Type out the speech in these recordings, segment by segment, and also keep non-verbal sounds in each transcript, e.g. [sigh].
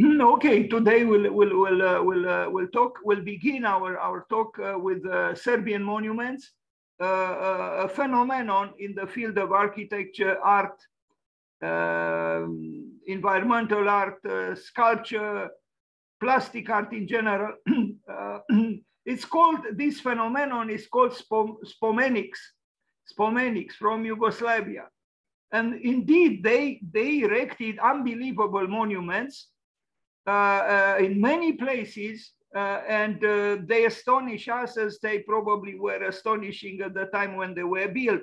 okay, today we'll we'll we'll uh, we'll, uh, we'll talk. We'll begin our our talk uh, with uh, Serbian monuments, uh, uh, a phenomenon in the field of architecture, art, um, environmental art, sculpture, plastic art in general. [clears throat] [clears throat] it's called this phenomenon is called spom spomeniks, spomeniks from Yugoslavia. And indeed, they, they erected unbelievable monuments in many places, uh, and they astonish us as they probably were astonishing at the time when they were built.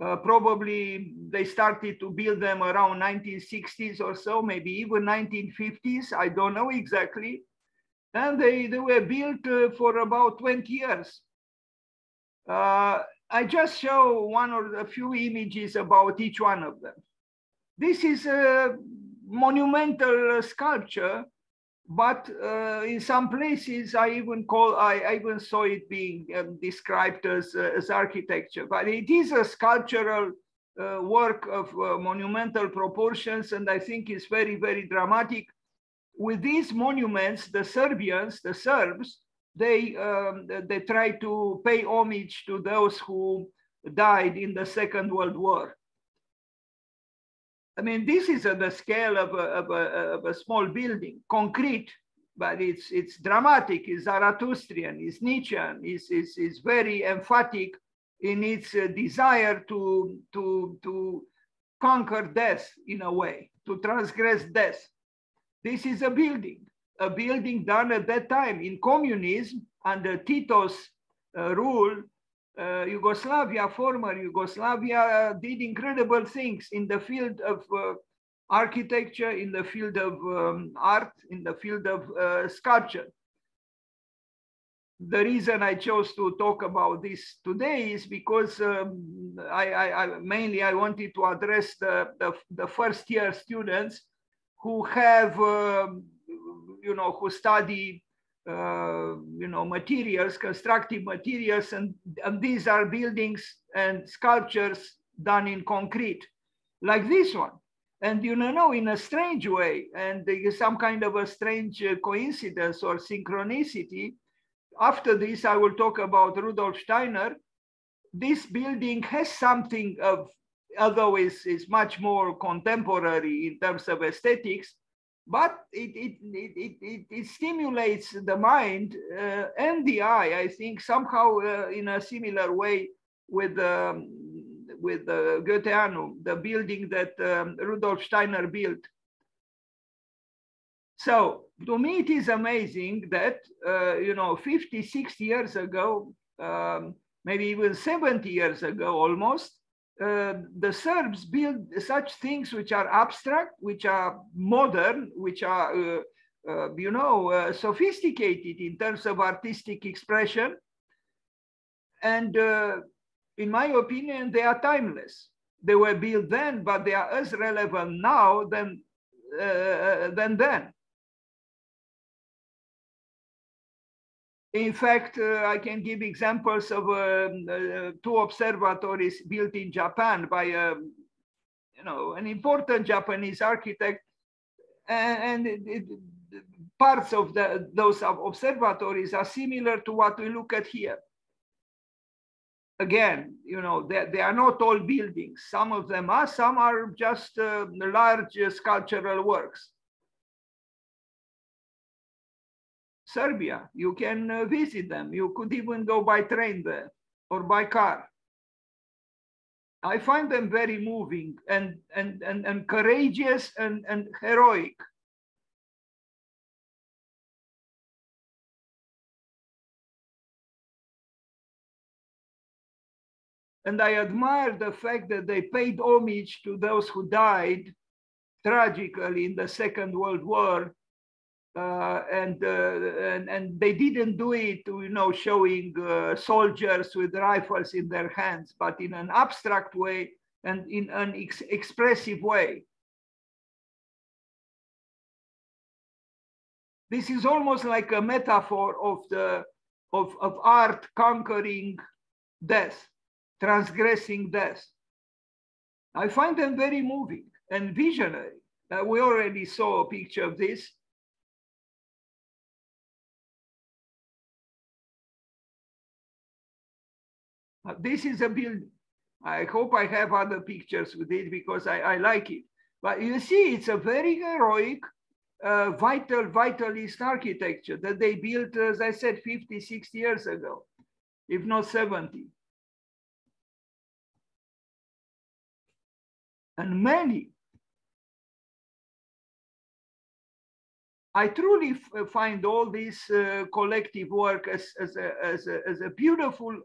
Uh, probably they started to build them around 1960s or so, maybe even 1950s. I don't know exactly. And they, they were built uh, for about 20 years. Uh, I just show one or a few images about each one of them. This is a monumental sculpture, but uh, in some places I even call, I, I even saw it being um, described as, uh, as architecture, but it is a sculptural uh, work of uh, monumental proportions, and I think it's very, very dramatic. With these monuments, the Serbians, the Serbs, they, um, they try to pay homage to those who died in the Second World War. I mean, this is at the scale of a, of a, of a small building, concrete, but it's, it's dramatic, it's Zarathustrian, it's Nietzschean, it's, it's, it's very emphatic in its uh, desire to, to, to conquer death in a way, to transgress death. This is a building a building done at that time in communism under Tito's uh, rule. Uh, Yugoslavia, former Yugoslavia, uh, did incredible things in the field of uh, architecture, in the field of um, art, in the field of uh, sculpture. The reason I chose to talk about this today is because um, I, I, I, mainly I wanted to address the, the, the first year students who have um, you know, who study, uh, you know, materials, constructive materials, and, and these are buildings and sculptures done in concrete, like this one. And you know, in a strange way, and some kind of a strange uh, coincidence or synchronicity. After this, I will talk about Rudolf Steiner. This building has something of, although it's, it's much more contemporary in terms of aesthetics, but it, it, it, it, it stimulates the mind uh, and the eye, I think, somehow uh, in a similar way with, um, with uh, Goetheanum, the building that um, Rudolf Steiner built. So to me, it is amazing that, uh, you know, 50, 60 years ago, um, maybe even 70 years ago almost, uh, the Serbs build such things which are abstract, which are modern, which are, uh, uh, you know, uh, sophisticated in terms of artistic expression. And uh, in my opinion, they are timeless. They were built then, but they are as relevant now than, than then. In fact, uh, I can give examples of um, uh, two observatories built in Japan by um, you know, an important Japanese architect. And, and it, it, parts of the, those observatories are similar to what we look at here. Again, you know, they, they are not all buildings. Some of them are, some are just uh, large sculptural works. Serbia. You can uh, visit them. You could even go by train there or by car. I find them very moving and, and, and, and courageous and, and heroic. And I admire the fact that they paid homage to those who died tragically in the Second World War uh, and, uh, and and they didn't do it, you know, showing uh, soldiers with rifles in their hands, but in an abstract way and in an ex expressive way. This is almost like a metaphor of the of, of art conquering death, transgressing death. I find them very moving and visionary. Uh, we already saw a picture of this this is a building. I hope I have other pictures with it because I, I like it. But you see, it's a very heroic, uh, vital, vitalist architecture that they built, as I said, 50, 60 years ago, if not 70. And many I truly find all this uh, collective work as, as, a, as, a, as a beautiful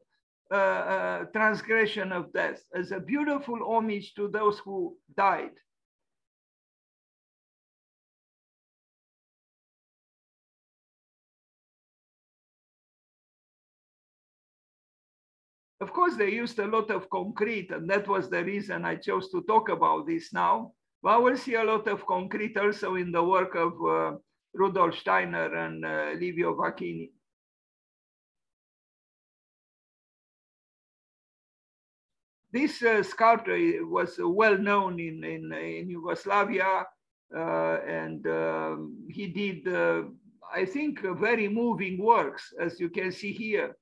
uh, uh, transgression of death, as a beautiful homage to those who died. Of course, they used a lot of concrete, and that was the reason I chose to talk about this now. But we'll see a lot of concrete also in the work of uh, Rudolf Steiner and uh, Livio Vacchini. This uh, sculptor was well known in, in, in Yugoslavia uh, and um, he did, uh, I think, very moving works, as you can see here.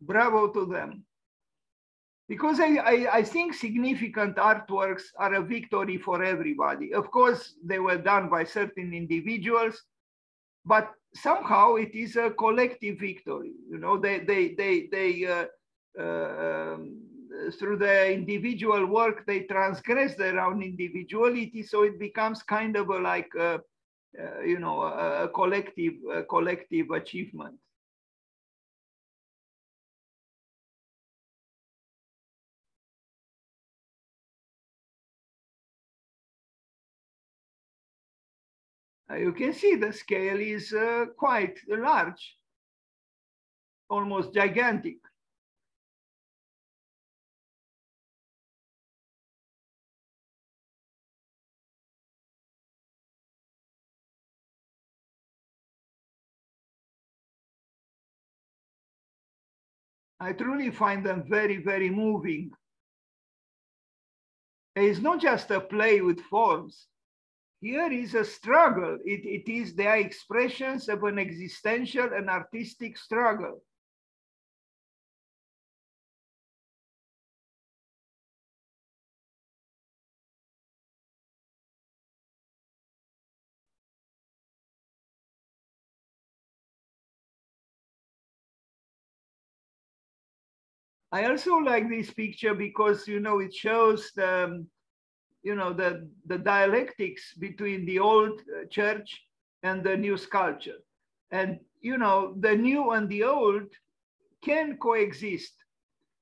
bravo to them. Because I, I, I, think significant artworks are a victory for everybody. Of course, they were done by certain individuals, but somehow it is a collective victory. You know, they, they, they, they uh, uh, um, through the individual work, they transgress their own individuality. So it becomes kind of a, like, a, uh, you know, a, a collective, a collective achievement. You can see the scale is uh, quite large, almost gigantic. I truly find them very, very moving. It's not just a play with forms, here is a struggle. It, it is their expressions of an existential and artistic struggle. I also like this picture because, you know, it shows the, um, you know, the, the dialectics between the old uh, church and the new sculpture. And, you know, the new and the old can coexist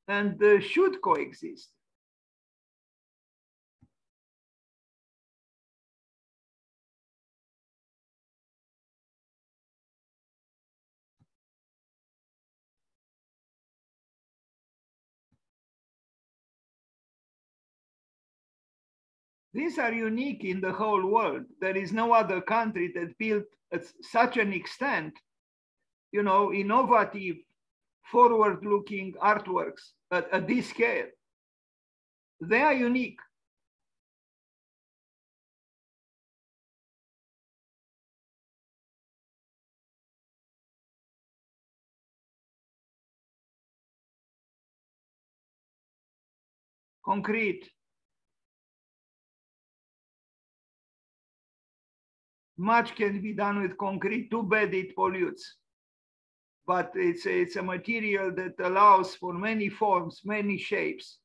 and uh, should coexist. These are unique in the whole world. There is no other country that built at such an extent, you know, innovative, forward-looking artworks at, at this scale. They are unique. concrete, much can be done with concrete. Too bad it pollutes. But it's a, it's a material that allows for many forms, many shapes.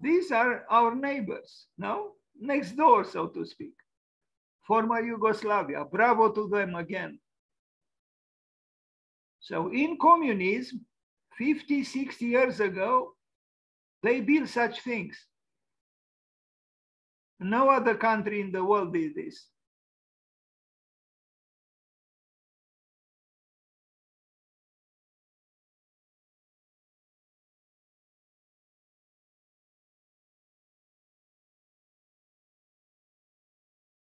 These are our neighbors, no? Next door, so to speak. Former Yugoslavia, bravo to them again. So in communism, 50, 60 years ago, they built such things. No other country in the world did this.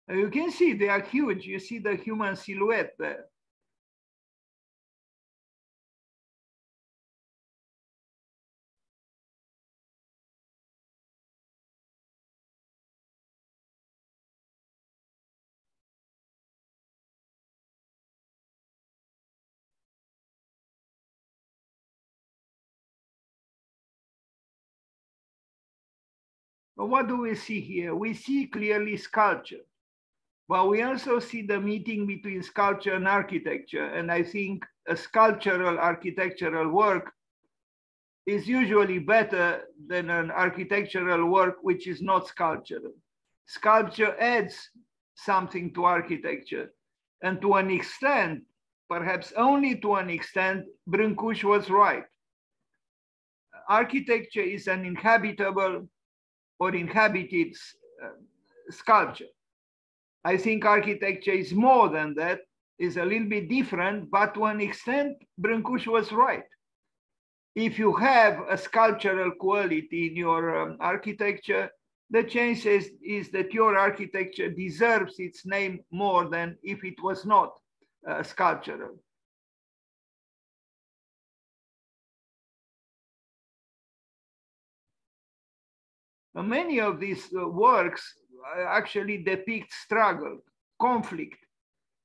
You can see they are huge. You see the human silhouette there. But what do we see here? We see clearly sculpture, but we also see the meeting between sculpture and architecture. And I think a sculptural architectural work is usually better than an architectural work which is not sculptural. Sculpture adds something to architecture. And to an extent, perhaps only to an extent, Brâncuș was right. Architecture is an inhabitable or inhabited uh, sculpture. I think architecture is more than that, is a little bit different, but to an extent, Brâncuș was right. If you have a sculptural quality in your um, architecture, the chances is, is that your architecture deserves its name more than if it was not uh, sculptural. Many of these uh, works uh, actually depict struggle, conflict,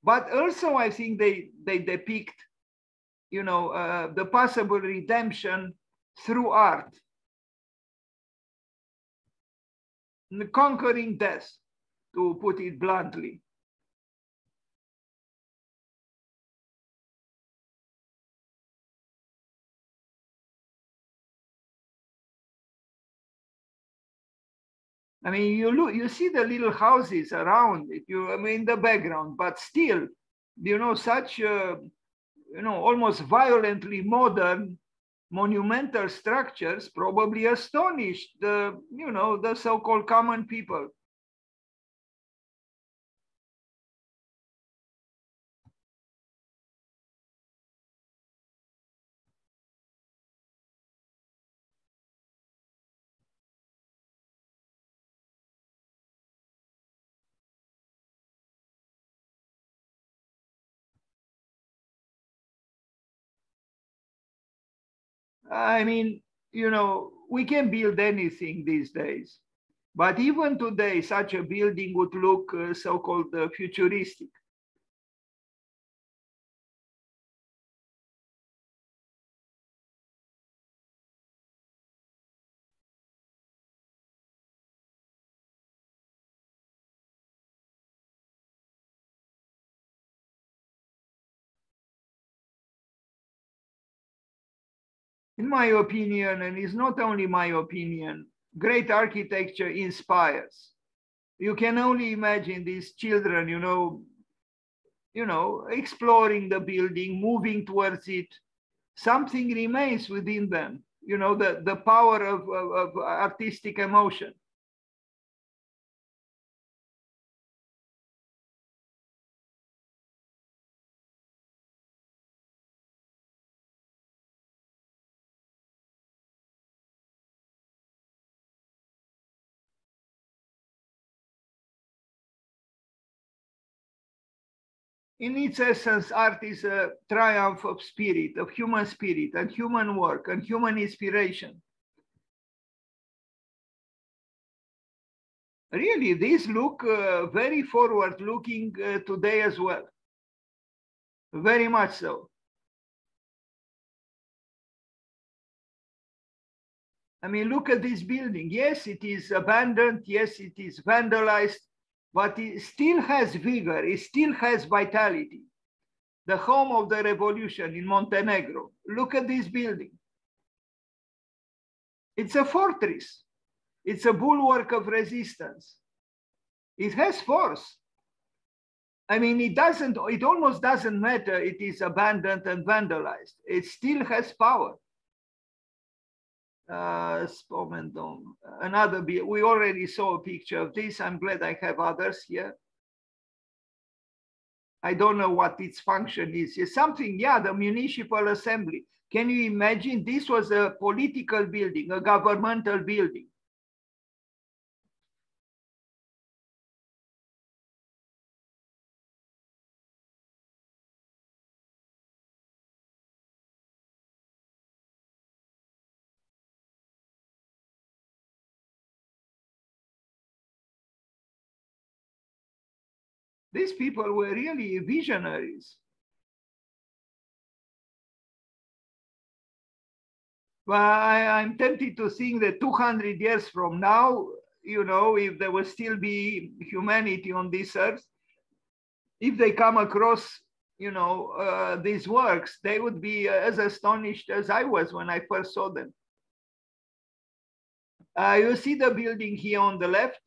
but also I think they, they depict, you know, uh, the possible redemption through art. Conquering death, to put it bluntly. I mean, you look, you see the little houses around it, you, I mean, in the background, but still, you know, such, uh, you know, almost violently modern monumental structures probably astonished the, you know, the so-called common people. I mean, you know, we can build anything these days. But even today, such a building would look uh, so-called uh, futuristic. In my opinion, and it's not only my opinion, great architecture inspires. You can only imagine these children, you know, you know, exploring the building, moving towards it. Something remains within them, you know, the, the power of, of, of artistic emotion. In its essence, art is a triumph of spirit, of human spirit and human work and human inspiration. Really, these look uh, very forward looking uh, today as well. Very much so. I mean, look at this building. Yes, it is abandoned. Yes, it is vandalized but it still has vigor, it still has vitality. The home of the revolution in Montenegro. Look at this building. It's a fortress. It's a bulwark of resistance. It has force. I mean, it doesn't, it almost doesn't matter it is abandoned and vandalized. It still has power uh, Another, we already saw a picture of this. I'm glad I have others here. I don't know what its function is. It's something, yeah, the municipal assembly. Can you imagine? This was a political building, a governmental building. These people were really visionaries. But I, am tempted to think that 200 years from now, you know, if there will still be humanity on this earth, if they come across, you know, uh, these works, they would be as astonished as I was when I first saw them. Uh, you see the building here on the left,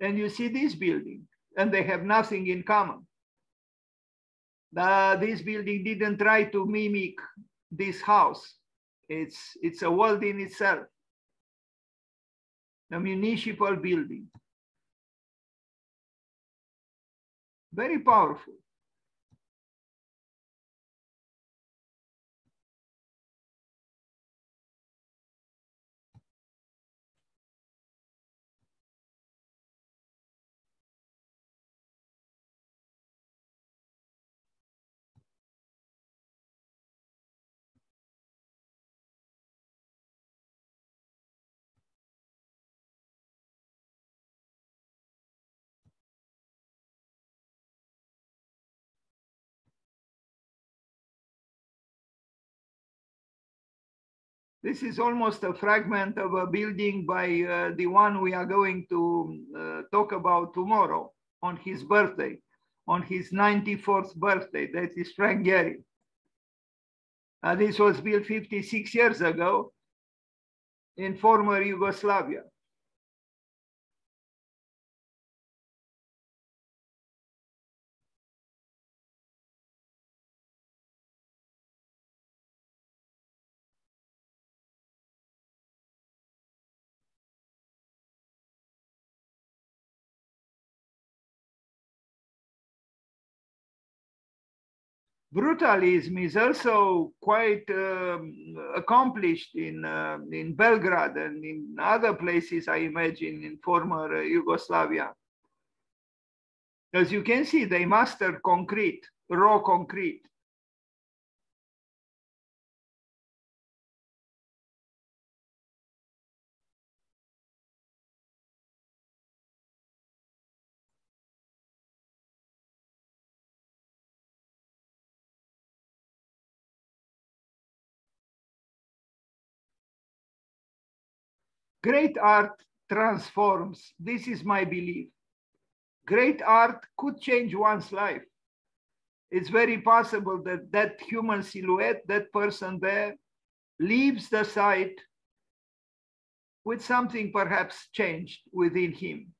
and you see this building, and they have nothing in common. The, this building didn't try to mimic this house. It's, it's a world in itself. A municipal building. Very powerful. This is almost a fragment of a building by uh, the one we are going to uh, talk about tomorrow on his birthday, on his 94th birthday. That is Frank Gehry. Uh, this was built 56 years ago in former Yugoslavia. Brutalism is also quite um, accomplished in, uh, in Belgrade and in other places, I imagine, in former uh, Yugoslavia. As you can see, they master concrete, raw concrete. Great art transforms. This is my belief. Great art could change one's life. It's very possible that that human silhouette, that person there, leaves the site with something perhaps changed within him.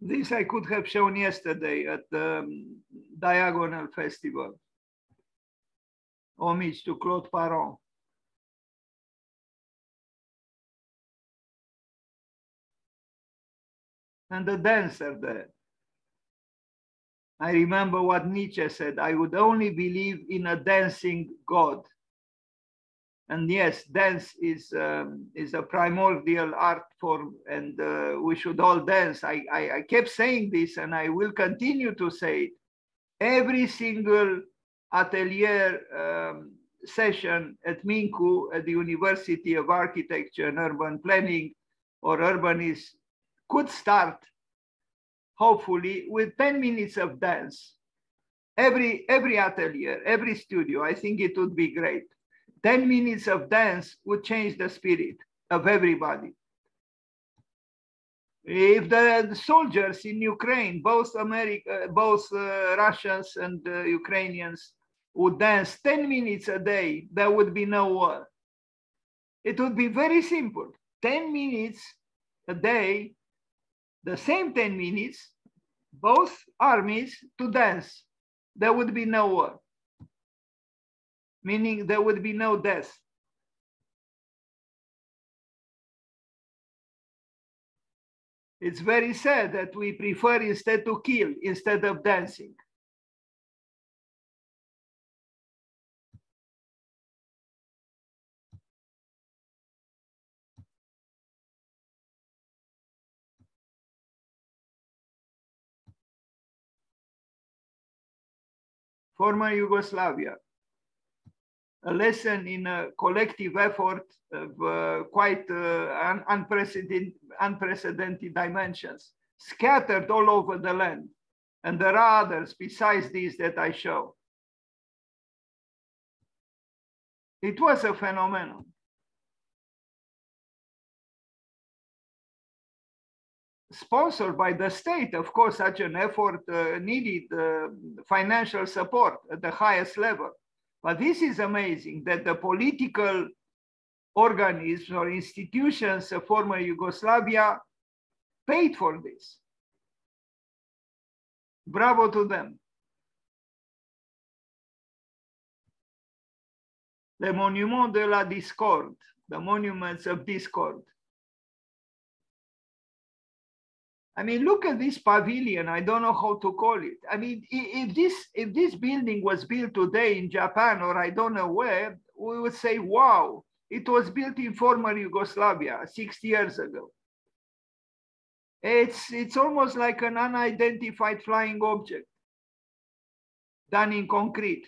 This I could have shown yesterday at the um, Diagonal Festival. Homage to Claude Parent. And the dancer there. I remember what Nietzsche said, I would only believe in a dancing God. And yes, dance is um, is a primordial art form, and uh, we should all dance. I, I, I kept saying this, and I will continue to say it. Every single atelier um, session at Mincu at the University of Architecture and Urban Planning, or Urbanism, could start, hopefully, with 10 minutes of dance. Every every atelier, every studio, I think it would be great. 10 minutes of dance would change the spirit of everybody. If the, soldiers in Ukraine, both America, both uh, Russians and uh, Ukrainians, would dance 10 minutes a day, there would be no war. It would be very simple. 10 minutes a day, the same 10 minutes, both armies to dance. There would be no war, meaning there would be no death. It's very sad that we prefer instead to kill instead of dancing. former Yugoslavia. A lesson in a collective effort of uh, quite uh, un unprecedented, unprecedented dimensions, scattered all over the land. And there are others besides these that I show. It was a phenomenon. sponsored by the state. Of course, such an effort uh, needed uh, financial support at the highest level. But this is amazing that the political organisms or institutions of former Yugoslavia paid for this. Bravo to them. The Monument de la the monuments of discord. I mean, look at this pavilion. I don't know how to call it. I mean, if this if this building was built today in Japan or I don't know where, we would say, wow, it was built in former Yugoslavia 60 years ago. It's it's almost like an unidentified flying object done in concrete.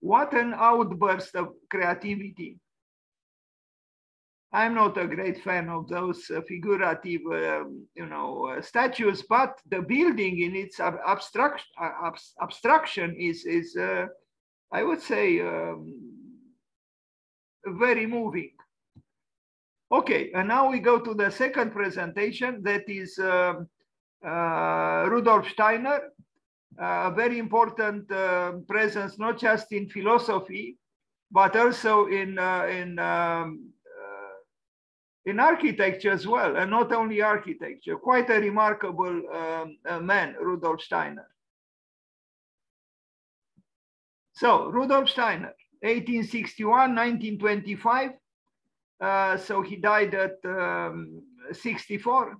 What an outburst of creativity. I'm not a great fan of those uh, figurative, um, you know, uh, statues, but the building in its ab abstract, uh, ab abstraction is, is uh, I would say, um, very moving. Okay, and now we go to the second presentation that is um, uh, Rudolf Steiner, a very important uh, presence, not just in philosophy, but also in, uh, in, um, uh, in architecture as well, and not only architecture. Quite a remarkable um, man, Rudolf Steiner. So, Rudolf Steiner, 1861, 1925. Uh, so he died at um, 64.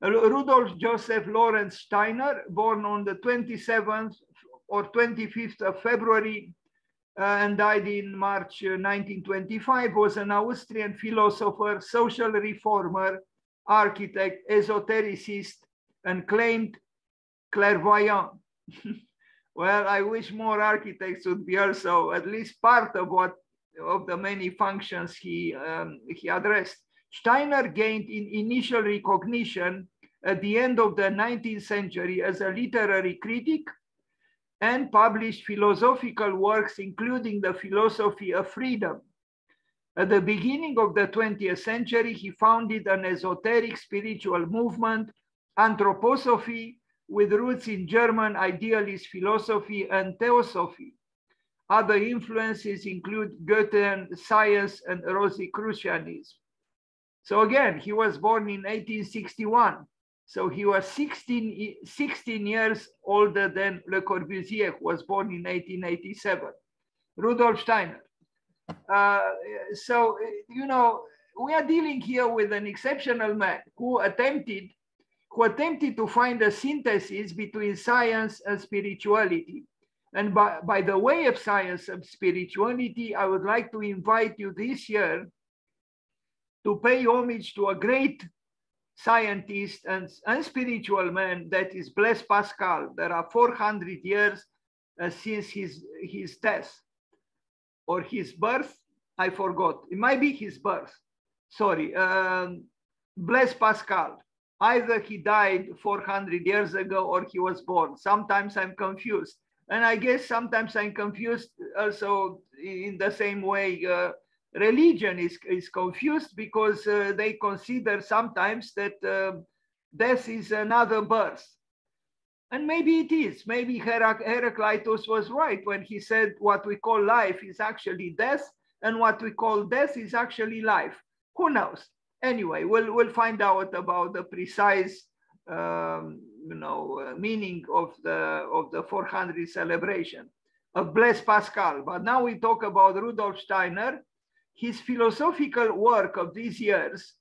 Rudolf Joseph Lorenz Steiner, born on the 27th or 25th of February uh, and died in March 1925, uh, was an Austrian philosopher, social reformer, architect, esotericist, and claimed clairvoyant. [laughs] well, I wish more architects would be also at least part of what of the many functions he um, he addressed. Steiner gained in initial recognition at the end of the 19th century as a literary critic and published philosophical works, including the philosophy of freedom. At the beginning of the 20th century, he founded an esoteric spiritual movement, anthroposophy, with roots in German idealist philosophy and theosophy. Other influences include Goethean science and Rosicrucianism. So again, he was born in 1861. So he was 16, 16 years older than Le Corbusier, who was born in 1887. Rudolf Steiner. Uh, so, you know, we are dealing here with an exceptional man who attempted, who attempted to find a synthesis between science and spirituality. And by, by the way of science and spirituality, I would like to invite you this year to pay homage to a great scientist and, and spiritual man that is Blaise Pascal. There are 400 years uh, since his, his death or his birth. I forgot. It might be his birth. Sorry. Um, Blaise Pascal. either he died 400 years ago or he was born. Sometimes I'm confused. And I guess sometimes I'm confused also in the same way uh, religion is, is confused because uh, they consider sometimes that uh, death is another birth. And maybe it is. Maybe Herac Heraclitus was right when he said what we call life is actually death and what we call death is actually life. Who knows? Anyway, we'll, we'll find out about the precise um, you know, uh, meaning of the, of the 400 celebration of Blaise Pascal. But now we talk about Rudolf Steiner. His philosophical work of these years,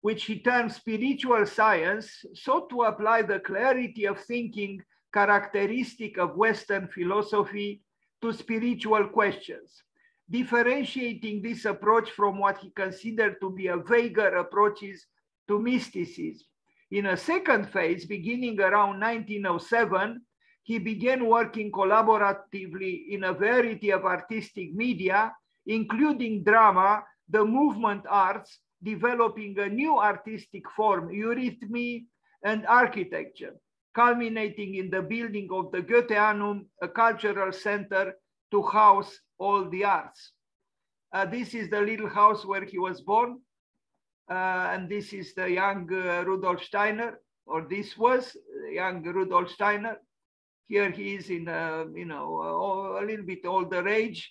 which he termed spiritual science, sought to apply the clarity of thinking characteristic of Western philosophy to spiritual questions, differentiating this approach from what he considered to be a vaguer approaches to mysticism. In a second phase, beginning around 1907, he began working collaboratively in a variety of artistic media, including drama, the movement arts, developing a new artistic form, eurythmy, and architecture, culminating in the building of the Goetheanum, a cultural center to house all the arts. Uh, this is the little house where he was born. Uh, and this is the young uh, Rudolf Steiner, or this was young Rudolf Steiner. Here he is in, a, you know, a little bit older age.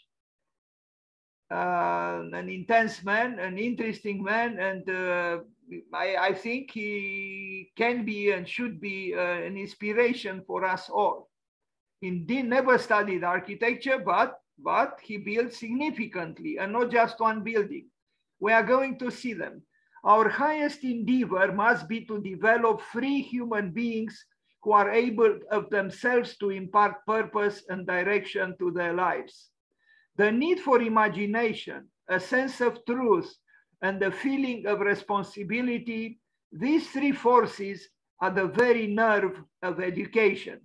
Uh, an intense man, an interesting man, and uh, I, I, think he can be and should be uh, an inspiration for us all. He never studied architecture, but, but he built significantly, and not just one building. We are going to see them. Our highest endeavor must be to develop free human beings who are able of themselves to impart purpose and direction to their lives. The need for imagination, a sense of truth, and the feeling of responsibility, these three forces are the very nerve of education.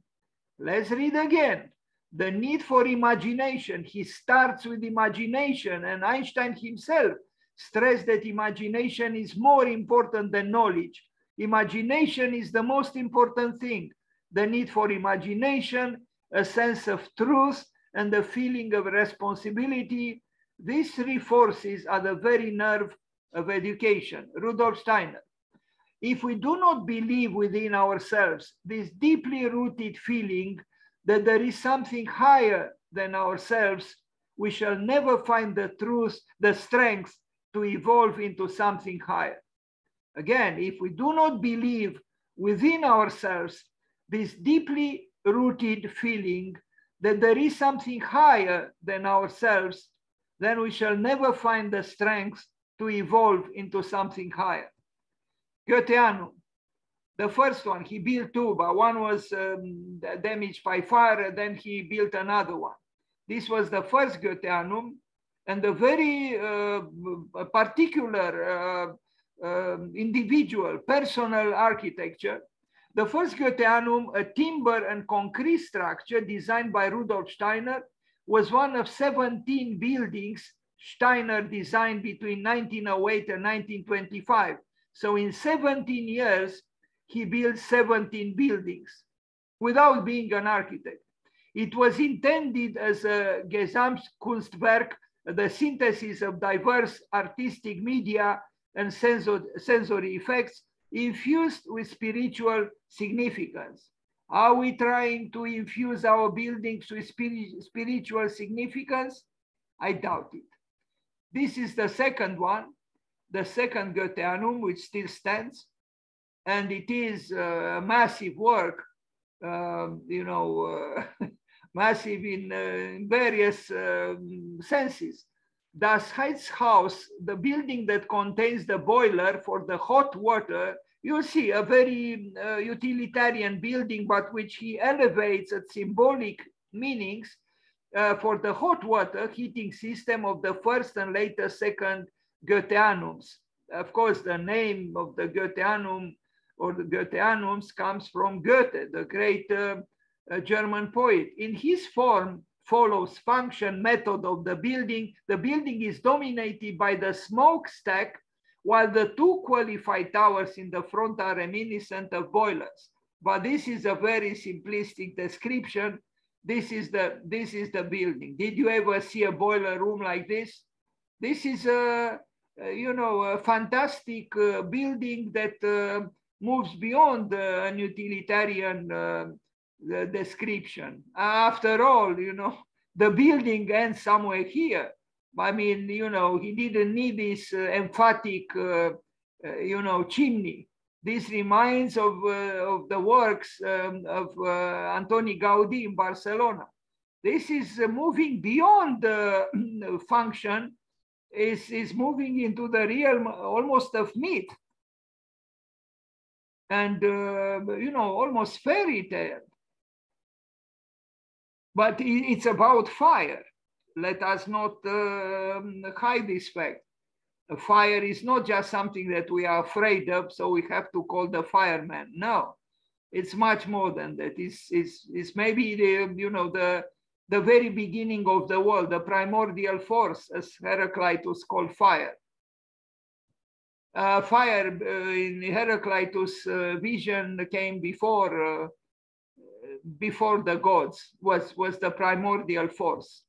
Let's read again. The need for imagination, he starts with imagination, and Einstein himself stressed that imagination is more important than knowledge. Imagination is the most important thing. The need for imagination, a sense of truth, and the feeling of responsibility. These three forces are the very nerve of education. Rudolf Steiner. If we do not believe within ourselves this deeply rooted feeling that there is something higher than ourselves, we shall never find the truth, the strength, to evolve into something higher. Again, if we do not believe within ourselves this deeply rooted feeling that there is something higher than ourselves, then we shall never find the strength to evolve into something higher. Goetheanum, the first one, he built two, but one was um, damaged by fire, and then he built another one. This was the first Goetheanum, and a very uh, particular uh, um, individual personal architecture. The first Goetheanum, a timber and concrete structure designed by Rudolf Steiner, was one of 17 buildings Steiner designed between 1908 and 1925. So in 17 years, he built 17 buildings without being an architect. It was intended as a Gesamtkunstwerk the synthesis of diverse artistic media and sensor, sensory effects infused with spiritual significance. Are we trying to infuse our buildings with spirit, spiritual significance? I doubt it. This is the second one, the second Goetheanum, which still stands. And it is a massive work, um, you know, uh, [laughs] massive in, uh, in various um, senses. Das Heizhaus, the building that contains the boiler for the hot water, you see a very uh, utilitarian building, but which he elevates at symbolic meanings uh, for the hot water heating system of the first and later second Goetheanums. Of course, the name of the Goetheanum or the Goetheanums comes from Goethe, the great uh, German poet. In his form follows function method of the building. The building is dominated by the smokestack while the two qualified towers in the front are reminiscent of boilers. But this is a very simplistic description. This is the this is the building. Did you ever see a boiler room like this? This is a, you know a fantastic uh, building that uh, moves beyond uh, an utilitarian uh, description. After all, you know the building ends somewhere here. I mean, you know, he didn't need this uh, emphatic, uh, uh, you know, chimney. This reminds of, of the works um, of Antoni Gaudi in Barcelona. This is moving beyond the [clears throat] function, is, is moving into the realm almost of myth and uh, you know almost fairy tale but it's about fire let us not uh, hide this fact. A fire is not just something that we are afraid of, so we have to call the fireman. No, it's much more than that. It's, it's, it's maybe the, you know, the, the very beginning of the world, the primordial force, as Heraclitus called fire. Uh, fire uh, in Heraclitus' uh, vision came before uh, before the gods was was the primordial force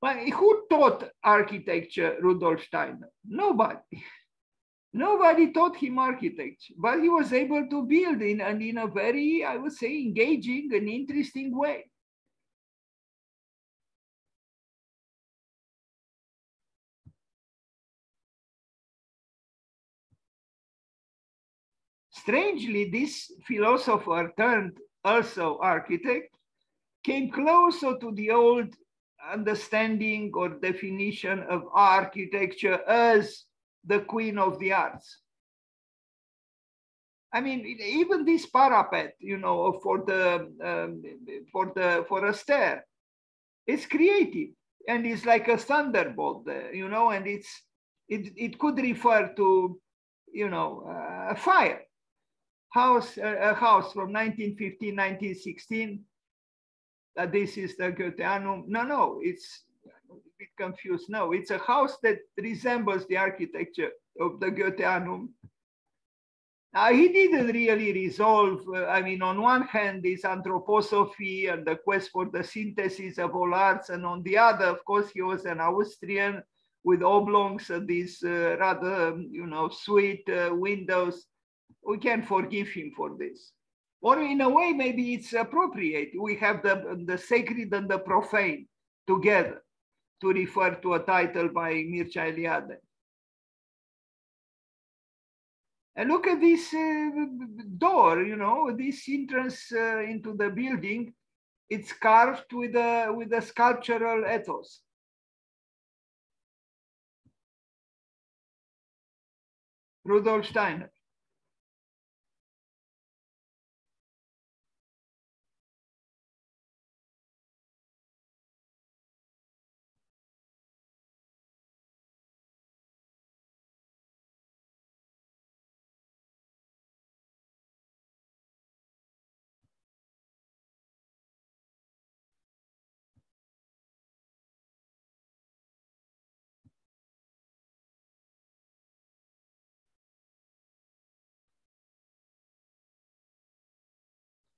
but who taught architecture Rudolf Steiner? Nobody. Nobody taught him architecture, but he was able to build in and in a very, I would say, engaging and interesting way. Strangely, this philosopher turned also architect came closer to the old understanding or definition of architecture as the queen of the arts. I mean, even this parapet, you know, for the um, for the for a stair, it's creative and it's like a thunderbolt, you know, and it's it it could refer to, you know, uh, a fire house, a house from 1915, 1916 that this is the Goetheanum. No, no, it's a bit confused. No, it's a house that resembles the architecture of the Goetheanum. Now, he didn't really resolve, uh, I mean, on one hand, this anthroposophy and the quest for the synthesis of all arts, and on the other, of course, he was an Austrian with oblongs and these uh, rather, you know, sweet uh, windows. We can forgive him for this. Or in a way, maybe it's appropriate. We have the, the sacred and the profane together to refer to a title by Mircea Eliade. And look at this uh, door, you know, this entrance uh, into the building. It's carved with a, with a sculptural ethos. Rudolf Steiner.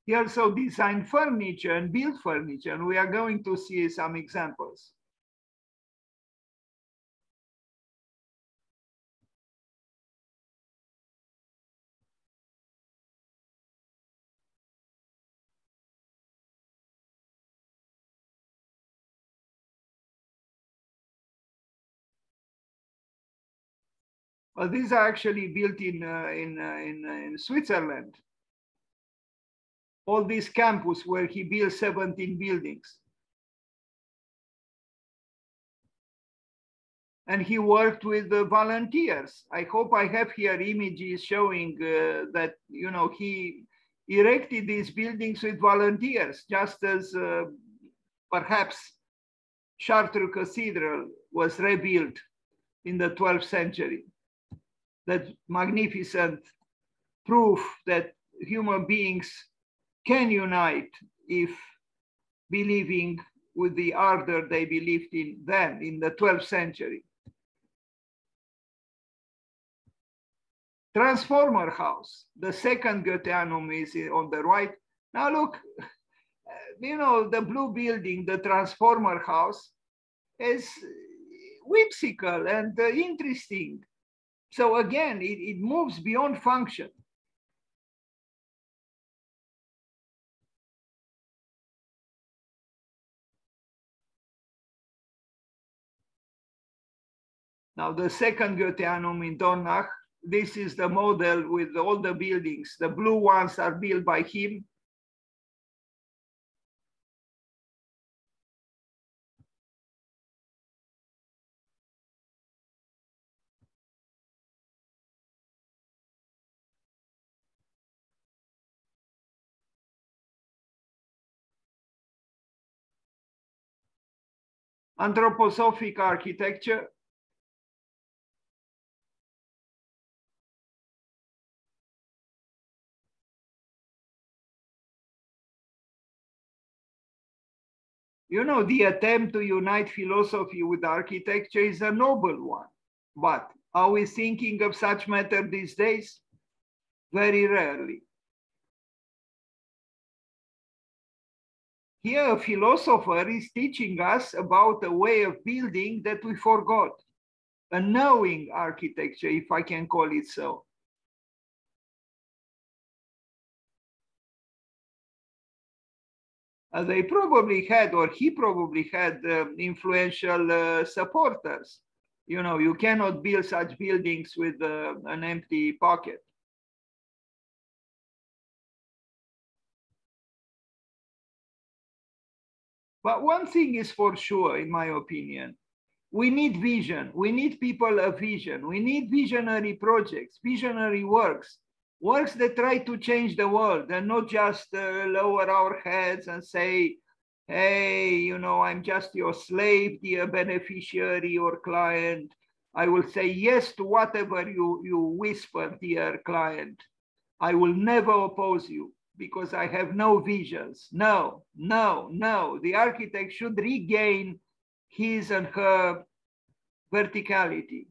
He also designed furniture and built furniture, and we are going to see some examples. Well, these are actually built in, uh, in, uh, in, uh, in Switzerland all this campus where he built 17 buildings. And he worked with the volunteers. I hope I have here images showing uh, that, you know, he erected these buildings with volunteers, just as uh, perhaps Chartres Cathedral was rebuilt in the 12th century. That magnificent proof that human beings can unite if believing with the ardor they believed in then in the 12th century. Transformer House, the second Goetheanum is on the right. Now look, [laughs] you know, the blue building, the Transformer House is whimsical and uh, interesting. So again, it, it moves beyond function. Now the second Goetheanum in Dornach, this is the model with all the buildings. The blue ones are built by him. Anthroposophic architecture, you know, the attempt to unite philosophy with architecture is a noble one. But are we thinking of such matter these days? Very rarely. Here, a philosopher is teaching us about a way of building that we forgot, a knowing architecture, if I can call it so. They probably had, or he probably had uh, influential uh, supporters. You know, you cannot build such buildings with uh, an empty pocket. But one thing is for sure, in my opinion, we need vision. We need people of vision. We need visionary projects, visionary works works that try to change the world and not just uh, lower our heads and say, hey, you know, I'm just your slave, dear beneficiary or client. I will say yes to whatever you, you whisper, dear client. I will never oppose you because I have no visions. No, no, no. The architect should regain his and her verticality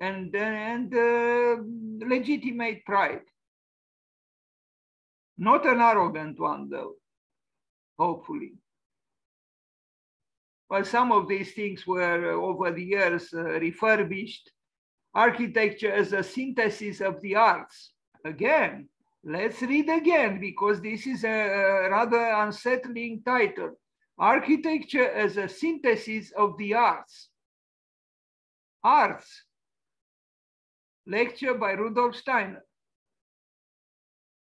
and, and uh, legitimate pride. Not an arrogant one, though, hopefully. Well, some of these things were uh, over the years uh, refurbished. Architecture as a synthesis of the arts. Again, let's read again because this is a, a rather unsettling title. Architecture as a synthesis of the arts. Arts. Lecture by Rudolf Steiner.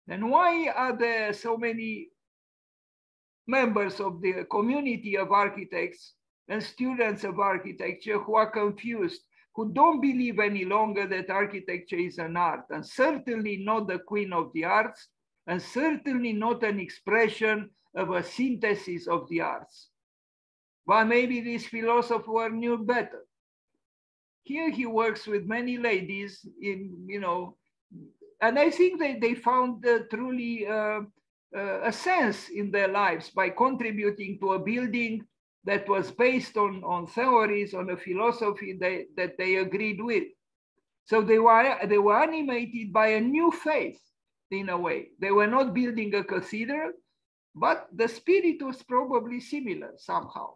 Then why are there so many members of the community of architects and students of architecture who are confused, who don't believe any longer that architecture is an art, and certainly not the queen of the arts, and certainly not an expression of a synthesis of the arts. But maybe this philosopher knew better. Here he works with many ladies in, you know, and I think they, they found uh, truly uh, uh, a sense in their lives by contributing to a building that was based on, on theories, on a philosophy that they agreed with. So they were, they were animated by a new faith in a way. They were not building a cathedral, but the spirit was probably similar somehow.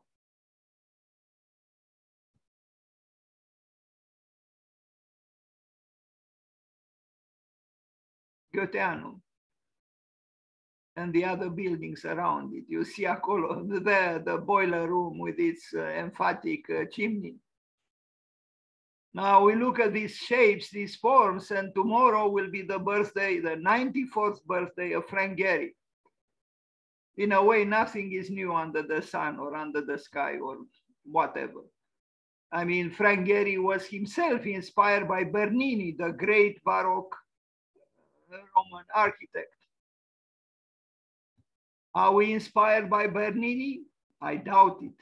Goetheanum and the other buildings around it. You see acolo, the, the boiler room with its uh, emphatic uh, chimney. Now we look at these shapes, these forms, and tomorrow will be the birthday, the 94th birthday of Frank Gehry. In a way, nothing is new under the sun or under the sky or whatever. I mean, Frank Gehry was himself inspired by Bernini, the great Baroque Roman architect. Are we inspired by Bernini? I doubt it.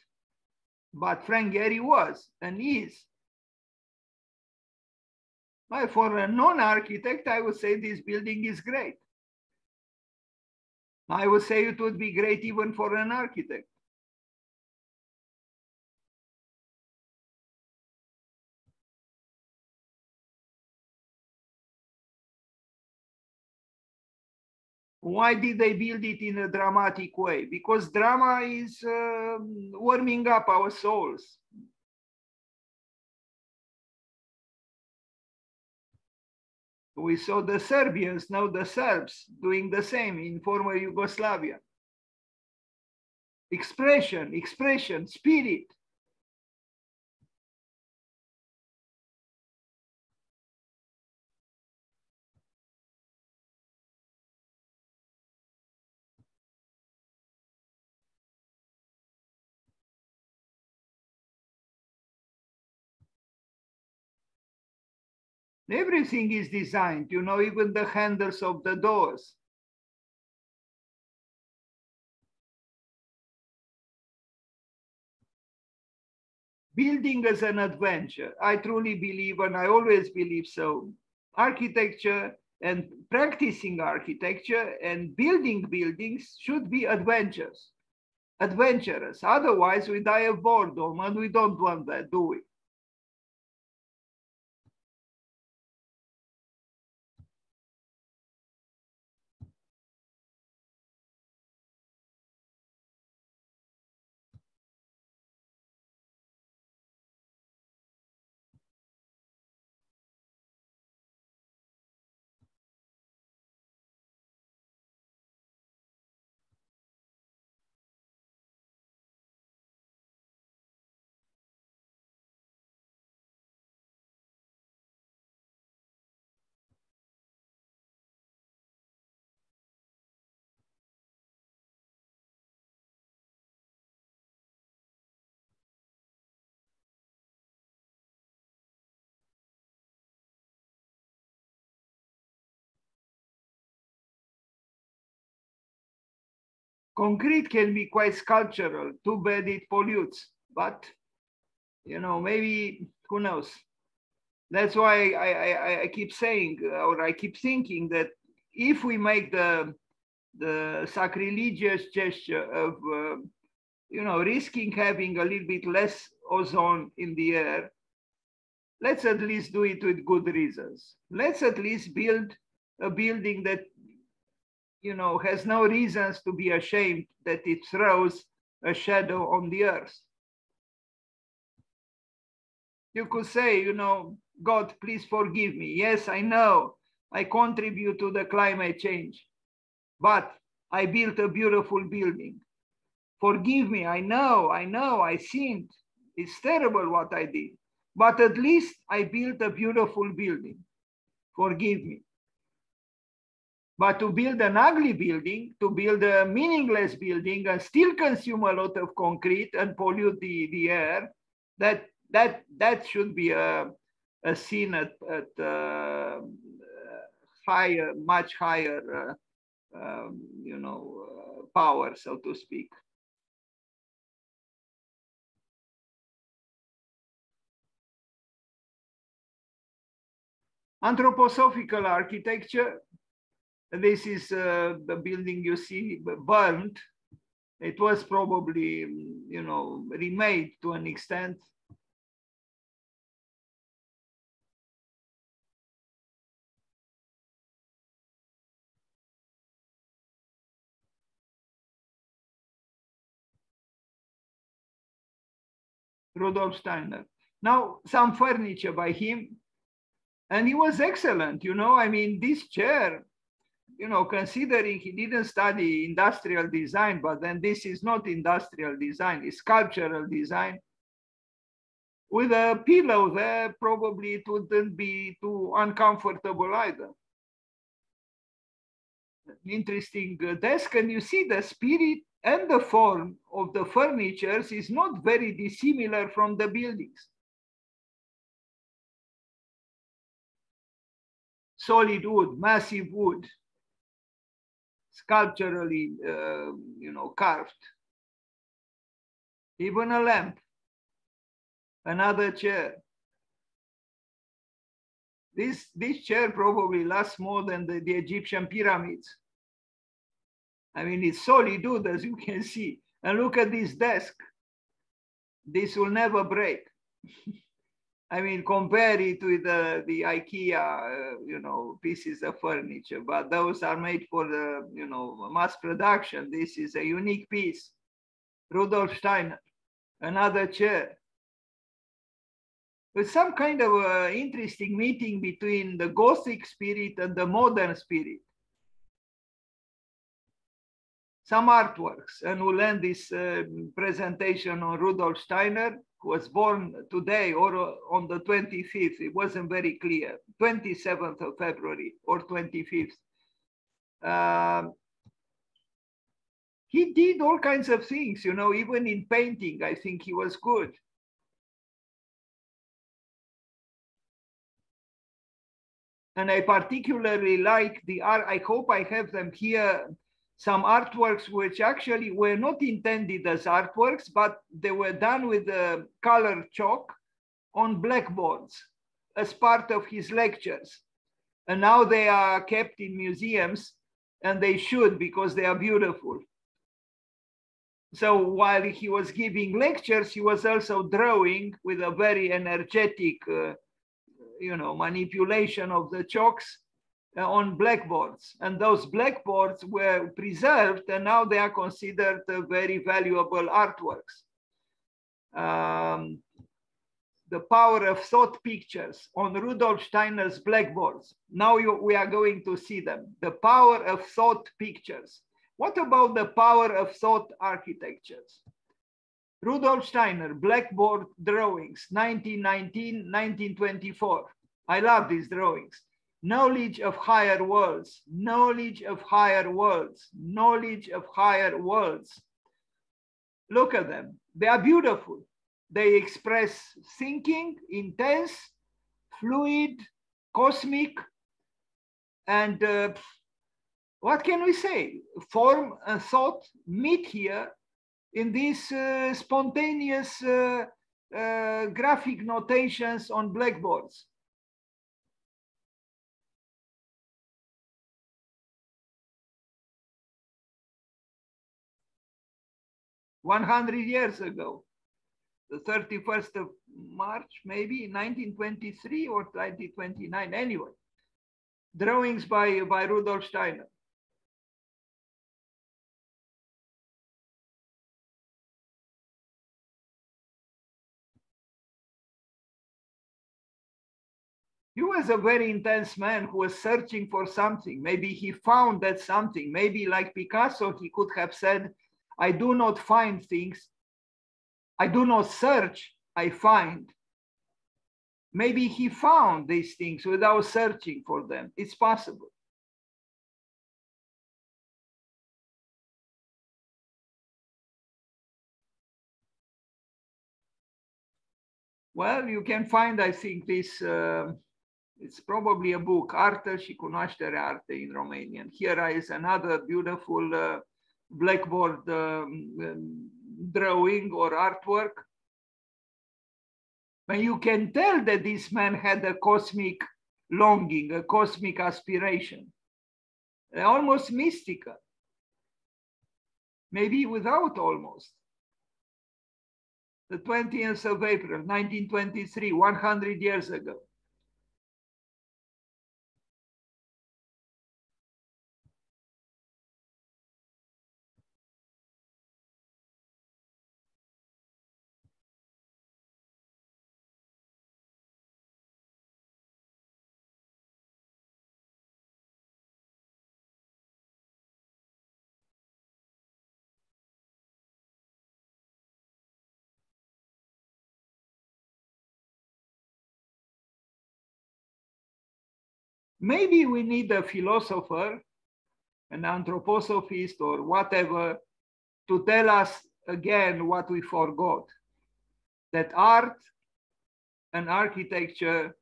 But Frank Gehry was and is. But for a non-architect, I would say this building is great. I would say it would be great even for an architect. Why did they build it in a dramatic way? Because drama is uh, warming up our souls. We saw the Serbians, now the Serbs, doing the same in former Yugoslavia. Expression, expression, spirit. Everything is designed, you know, even the handles of the doors. Building as an adventure. I truly believe, and I always believe so. Architecture and practicing architecture and building buildings should be adventures, adventurous. Otherwise, we die of boredom, and we don't want that, do we? Concrete can be quite sculptural. Too bad it pollutes, but you know, maybe who knows? That's why I, I, I keep saying, or I keep thinking that if we make the the sacrilegious gesture of, uh, you know, risking having a little bit less ozone in the air, let's at least do it with good reasons. Let's at least build a building that you know, has no reasons to be ashamed that it throws a shadow on the earth. You could say, you know, God, please forgive me. Yes, I know I contribute to the climate change, but I built a beautiful building. Forgive me. I know, I know, I sinned. It's terrible what I did, but at least I built a beautiful building. Forgive me. But to build an ugly building, to build a meaningless building and still consume a lot of concrete and pollute the, the air, that, that, that should be a, a sin at, at uh, higher, much higher, uh, um, you know, uh, power, so to speak. Anthroposophical architecture this is uh, the building you see burned. It was probably, you know, remade to an extent. Rudolf Steiner. Now, some furniture by him, and he was excellent. You know, I mean, this chair you know, considering he didn't study industrial design, but then this is not industrial design, it's sculptural design. With a pillow there, probably it wouldn't be too uncomfortable either. Interesting uh, desk, and you see the spirit and the form of the furniture is not very dissimilar from the buildings. Solid wood, massive wood, sculpturally, uh, you know, carved. Even a lamp, another chair. This, this chair probably lasts more than the, the Egyptian pyramids. I mean, it's solid wood, as you can see. And look at this desk. This will never break. [laughs] I mean, compare it with the, the IKEA, uh, you know, pieces of furniture, but those are made for the, you know, mass production. This is a unique piece. Rudolf Steiner, another chair. With some kind of uh, interesting meeting between the Gothic spirit and the modern spirit. Some artworks, and we'll end this uh, presentation on Rudolf Steiner was born today or on the 25th. It wasn't very clear. 27th of February or 25th. Um, he did all kinds of things, you know, even in painting, I think he was good. And I particularly like the art, I hope I have them here some artworks which actually were not intended as artworks, but they were done with the color chalk on blackboards as part of his lectures. And now they are kept in museums and they should because they are beautiful. So while he was giving lectures, he was also drawing with a very energetic, uh, you know, manipulation of the chalks uh, on blackboards. And those blackboards were preserved and now they are considered uh, very valuable artworks. Um, the power of thought pictures on Rudolf Steiner's blackboards. Now you, we are going to see them. The power of thought pictures. What about the power of thought architectures? Rudolf Steiner, blackboard drawings, 1919, 1924. I love these drawings knowledge of higher worlds, knowledge of higher worlds, knowledge of higher worlds. Look at them. They are beautiful. They express thinking, intense, fluid, cosmic, and uh, what can we say? Form and thought meet here in these uh, spontaneous uh, uh graphic notations on blackboards. 100 years ago, the 31st of March, maybe 1923 or 2029, anyway. Drawings by, by Rudolf Steiner. he was a very intense man who was searching for something. Maybe he found that something. Maybe like Picasso, he could have said, I do not find things. I do not search, I find. Maybe he found these things without searching for them. It's possible. Well, you can find, I think, this, uh, it's probably a book, Artă și cunoaștere arte in Romanian. Here is another beautiful uh, blackboard um, drawing or artwork. But you can tell that this man had a cosmic longing, a cosmic aspiration, almost mystical. Maybe without almost. The 20th of April, 1923, 100 years ago. Maybe we need a philosopher, an anthroposophist, or whatever to tell us again what we forgot that art and architecture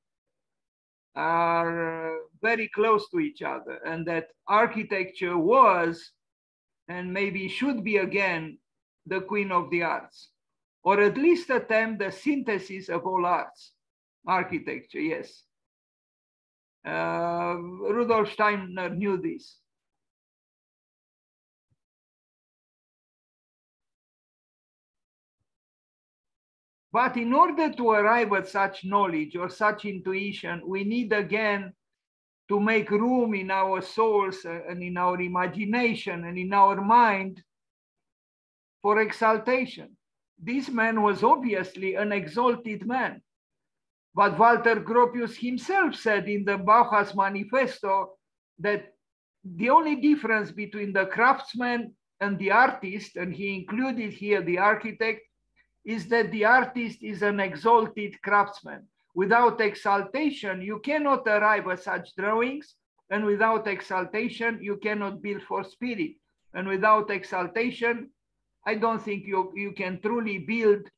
are uh, very close to each other, and that architecture was and maybe should be again the queen of the arts, or at least attempt the synthesis of all arts. Architecture, yes. Uh, Rudolf Steiner knew this. But in order to arrive at such knowledge or such intuition, we need again to make room in our souls and in our imagination and in our mind for exaltation. This man was obviously an exalted man. But Walter Gropius himself said in the Bauhaus Manifesto that the only difference between the craftsman and the artist, and he included here the architect, is that the artist is an exalted craftsman. Without exaltation, you cannot arrive at such drawings, and without exaltation, you cannot build for spirit. And without exaltation, I don't think you, you can truly build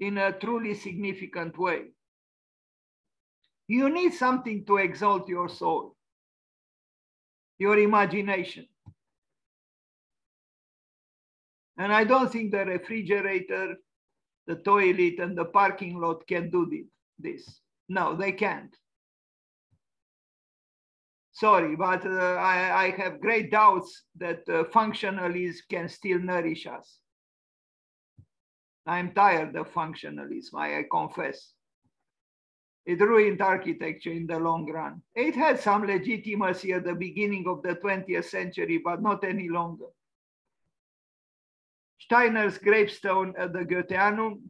in a truly significant way. You need something to exalt your soul, your imagination. And I don't think the refrigerator, the toilet, and the parking lot can do this. No, they can't. Sorry, but uh, I, I, have great doubts that uh, functionalism can still nourish us. I'm tired of functionalism, I, I confess. It ruined architecture in the long run. It had some legitimacy at the beginning of the 20th century, but not any longer. Steiner's gravestone at the Goetheanum,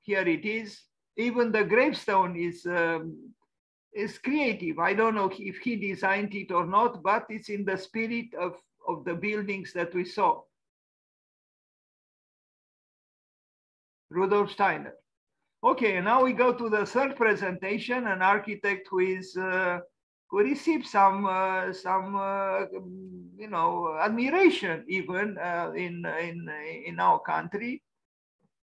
here it is. Even the gravestone is, um, is creative. I don't know if he designed it or not, but it's in the spirit of, of the buildings that we saw. Rudolf Steiner. Okay, now we go to the third presentation, an architect who is uh, who received some uh, some uh, you know admiration even uh, in in in our country.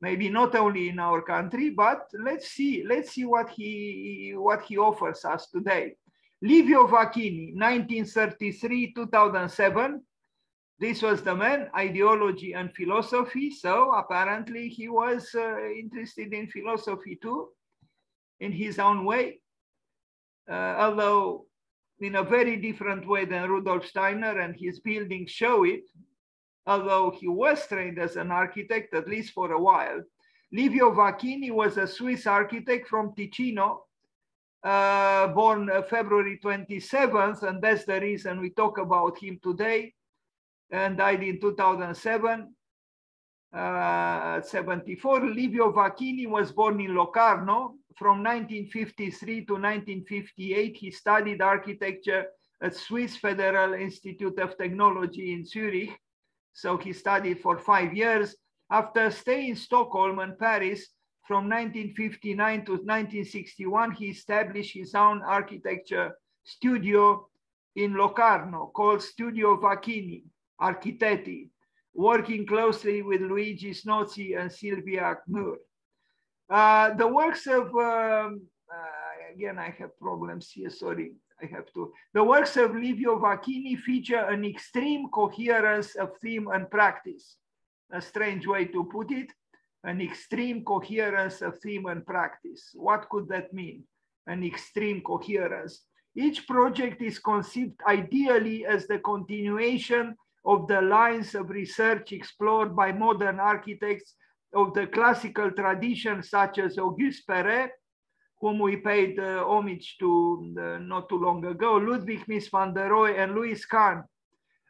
Maybe not only in our country but let's see let's see what he what he offers us today. Livio Vacchini 1933 2007 this was the man ideology and philosophy so apparently he was uh, interested in philosophy too in his own way uh, although in a very different way than Rudolf Steiner, and his buildings show it, although he was trained as an architect, at least for a while. Livio Vacchini was a Swiss architect from Ticino, uh, born uh, February 27th, and that's the reason we talk about him today, and died in 2007. Uh, 74. Livio Vacchini was born in Locarno, from 1953 to 1958, he studied architecture at Swiss Federal Institute of Technology in Zurich. So he studied for five years. After staying in Stockholm and Paris from 1959 to 1961, he established his own architecture studio in Locarno called Studio Vacchini Architetti, working closely with Luigi Snozzi and Silvia Knur. Uh, the works of, um, uh, again, I have problems here, sorry, I have to. The works of Livio Vacchini feature an extreme coherence of theme and practice. A strange way to put it, an extreme coherence of theme and practice. What could that mean? An extreme coherence. Each project is conceived ideally as the continuation of the lines of research explored by modern architects of the classical tradition, such as Auguste Perret, whom we paid uh, homage to uh, not too long ago, Ludwig Mies van der Rohe and Louis Kahn.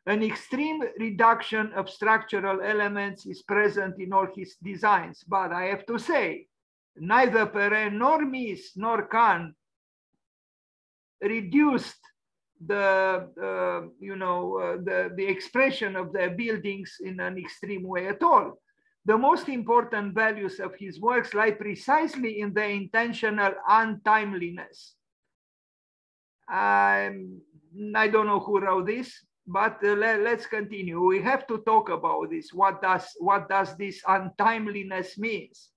An extreme reduction of structural elements is present in all his designs, but I have to say, neither Perret nor Mies nor Kahn reduced the uh, you know uh, the the expression of their buildings in an extreme way at all the most important values of his works lie precisely in the intentional untimeliness. I don't know who wrote this, but uh, let, us continue. We have to talk about this. What does, what does this untimeliness means?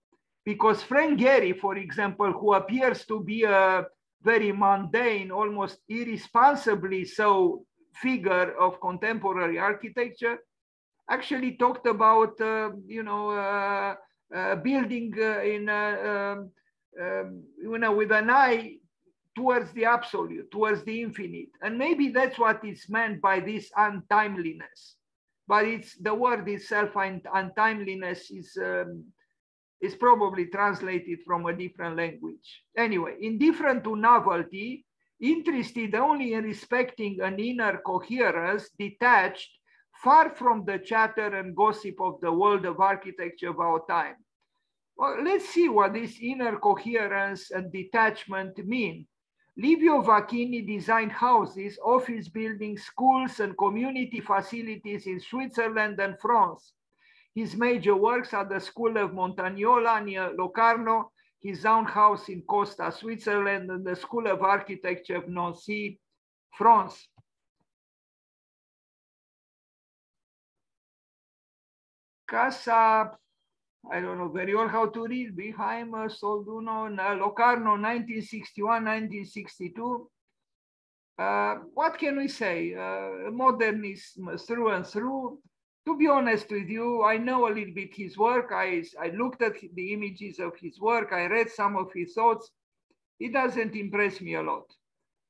Because Frank Gehry, for example, who appears to be a very mundane, almost irresponsibly so figure of contemporary architecture, actually talked about, uh, you know, uh, uh, building in, um, um, you know, with an eye towards the absolute, towards the infinite. And maybe that's what is meant by this untimeliness. But it's the word itself, and untimeliness, is um, It's probably translated from a different language. Anyway, indifferent to novelty, interested only in respecting an inner coherence, detached, far from the chatter and gossip of the world of architecture of our time. Well, let's see what this inner coherence and detachment mean. Livio Vacchini designed houses, office buildings, schools, and community facilities in Switzerland and France. His major works are the School of Montagnola near Locarno, his own house in Costa, Switzerland, and the School of Architecture of Nancy, France. Casa I don't know very well how to read, Beheimer, Solduno, Locarno, 1961, 1962. Uh, what can we say? Uh, modernism through and through. To be honest with you, I know a little bit his work. I, I looked at the images of his work. I read some of his thoughts. He doesn't impress me a lot.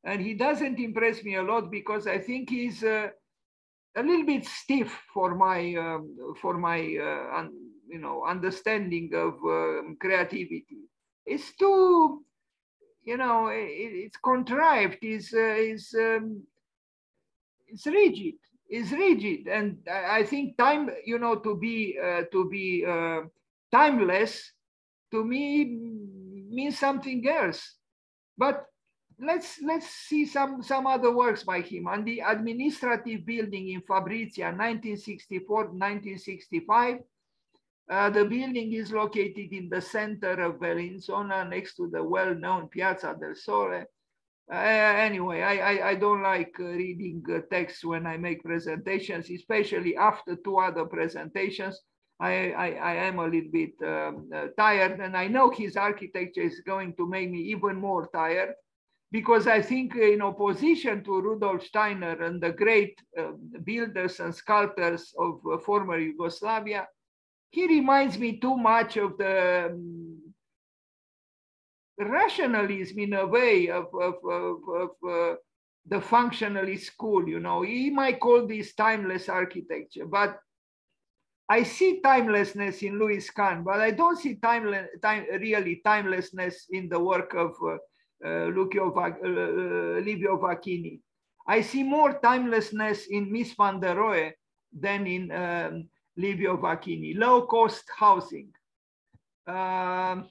And he doesn't impress me a lot because I think he's uh, a little bit stiff for my, um, for my uh, you know understanding of um, creativity it's too you know it, it's contrived is uh, is um, it's rigid is rigid. And I, think time you know to be uh, to be uh, timeless to me means something else. But let's let's see some some other works by him. On the administrative building in Fabrizia 1964 1965 uh, the building is located in the center of Bellinzona next to the well-known Piazza del Sole. Uh, anyway, I, I, I, don't like uh, reading uh, text when I make presentations, especially after two other presentations. I, I, I am a little bit um, uh, tired and I know his architecture is going to make me even more tired because I think in opposition to Rudolf Steiner and the great uh, builders and sculptors of uh, former Yugoslavia, he reminds me too much of the um, rationalism in a way of, of, of, of uh, the functionalist school, you know. He might call this timeless architecture, but I see timelessness in Louis Kahn, but I don't see timeless, time, really timelessness in the work of uh, uh, Lucio, uh, uh, Livio Vacchini. I see more timelessness in Mies van der Rohe than in um, Livio Vacchini. Low cost housing. Um,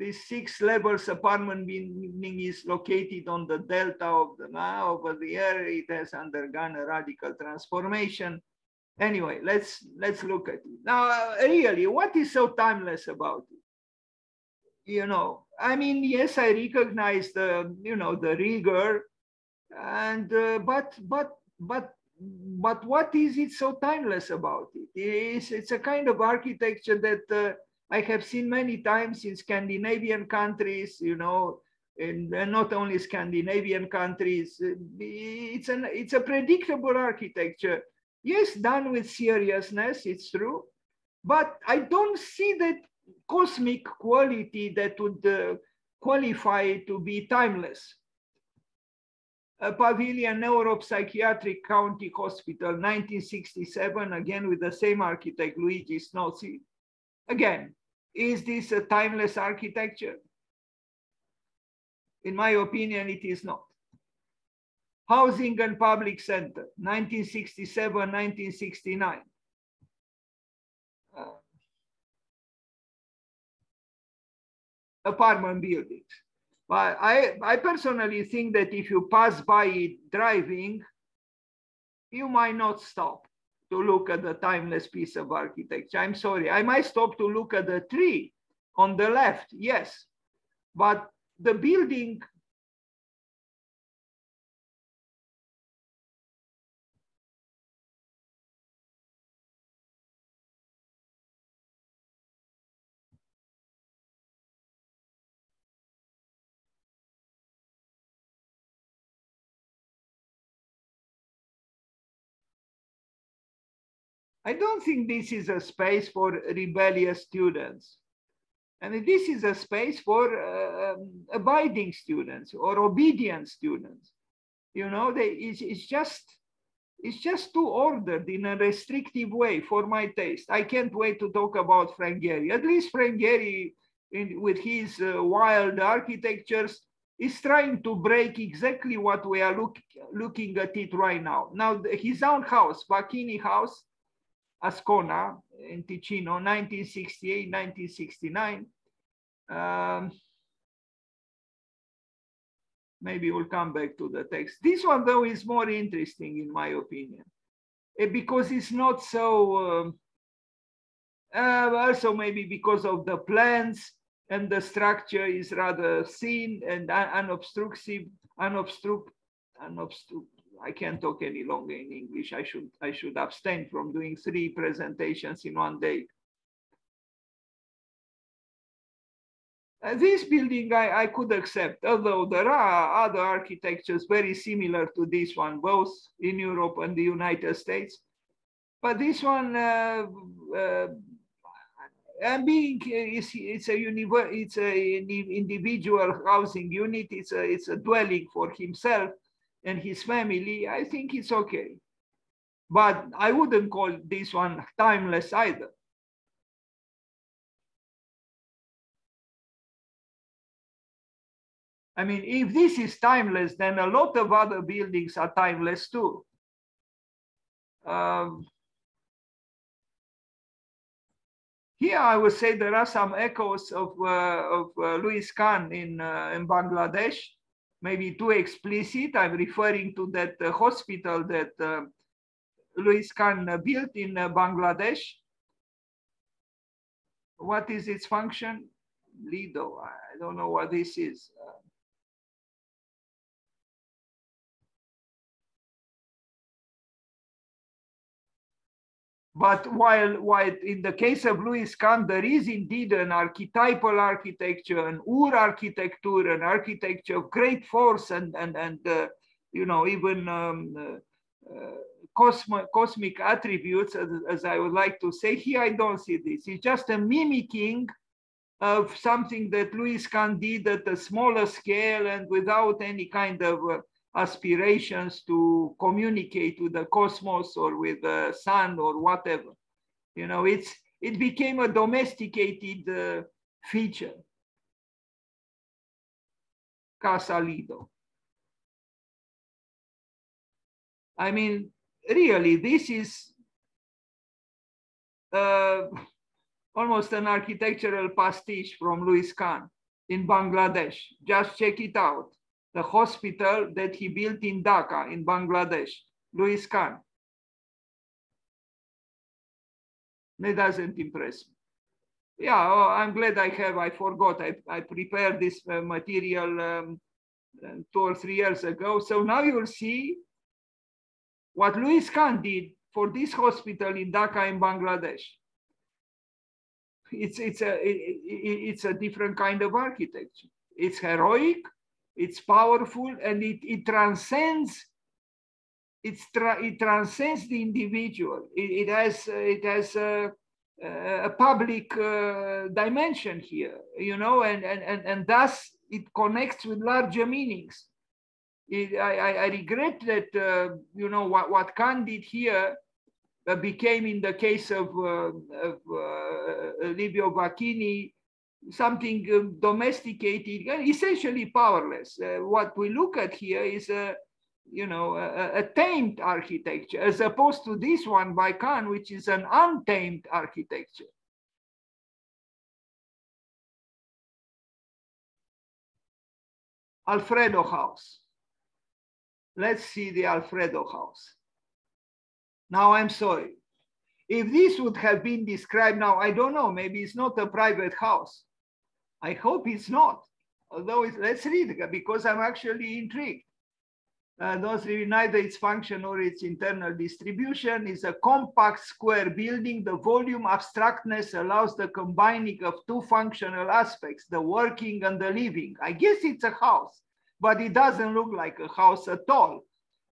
this six levels apartment building is located on the delta of the now over the air. It has undergone a radical transformation. Anyway, let's let's look at it. Now, really, what is so timeless about it? You know, I mean, yes, I recognize the, you know, the rigor and, uh, but, but, but but what is it so timeless about it? It's, it's a kind of architecture that uh, I have seen many times in Scandinavian countries, you know, and, and not only Scandinavian countries. It's, an, it's a predictable architecture. Yes, done with seriousness, it's true, but I don't see that cosmic quality that would uh, qualify to be timeless a Pavilion Neuropsychiatric County Hospital, 1967, again with the same architect, Luigi Snozzi. Again, is this a timeless architecture? In my opinion, it is not. Housing and Public Center, 1967, 1969. Uh, apartment buildings. But I, I personally think that if you pass by it driving, you might not stop to look at the timeless piece of architecture. I'm sorry, I might stop to look at the tree on the left, yes. But the building I don't think this is a space for rebellious students. and this is a space for uh, abiding students or obedient students. You know, they, it's, it's just, it's just too ordered in a restrictive way for my taste. I can't wait to talk about Frank Gehry. At least Frank Gehry, in, with his uh, wild architectures, is trying to break exactly what we are look, looking at it right now. Now, his own house, Vacchini House, Ascona in Ticino, 1968, 1969. Um, maybe we'll come back to the text. This one, though, is more interesting, in my opinion, eh, because it's not so, um, uh, also maybe because of the plans and the structure is rather thin and unobstructive, unobstruct, unobstruct. I can't talk any longer in English. I should I should abstain from doing three presentations in one day. Uh, this building I, I could accept, although there are other architectures very similar to this one, both in Europe and the United States. But this one, uh, uh, and being it's, a it's a individual housing unit, it's a it's a dwelling for himself and his family. I think it's okay, but I wouldn't call this one timeless either. I mean, if this is timeless, then a lot of other buildings are timeless too. Um, here, I would say there are some echoes of, uh, of uh, Louis Kahn in, uh, in Bangladesh, maybe too explicit. I'm referring to that uh, hospital that uh, Louis Kahn uh, built in Bangladesh. What is its function? Lido, I don't know what this is. But while, while in the case of Louis Kahn, there is indeed an archetypal architecture, an Ur architecture, an architecture of great force and, and, and uh, you know, even um, uh, uh, cosmo, cosmic attributes, as, as I would like to say. Here, I don't see this. It's just a mimicking of something that Louis Kahn did at a smaller scale and without any kind of uh, aspirations to communicate with the cosmos or with the sun or whatever. You know, it's it became a domesticated uh, feature. Casa Lido. I mean, really, this is uh, almost an architectural pastiche from Louis Kahn in Bangladesh. Just check it out the hospital that he built in Dhaka in Bangladesh, Louis Kahn. It doesn't impress me. Yeah, oh, I'm glad I have, I forgot, I, I prepared this uh, material um, uh, two or three years ago. So now you'll see what Louis Kahn did for this hospital in Dhaka in Bangladesh. It's, it's, a, it, it's a different kind of architecture. It's heroic, it's powerful and it, it transcends it's tra it transcends the individual. It, it has it has a, a public uh, dimension here you know and, and and and thus it connects with larger meanings. It, I, I regret that uh, you know what what Kahn did here uh, became in the case of, uh, of uh, Livio Vacchini something um, domesticated, essentially powerless. Uh, what we look at here is a, you know, a, a, tamed architecture, as opposed to this one by Kahn, which is an untamed architecture. Alfredo House. Let's see the Alfredo House. Now I'm sorry. If this would have been described now, I don't know, maybe it's not a private house. I hope it's not. Although it's, let's read because I'm actually intrigued. Uh, those neither its function or its internal distribution is a compact square building. The volume abstractness allows the combining of two functional aspects, the working and the living. I guess it's a house, but it doesn't look like a house at all.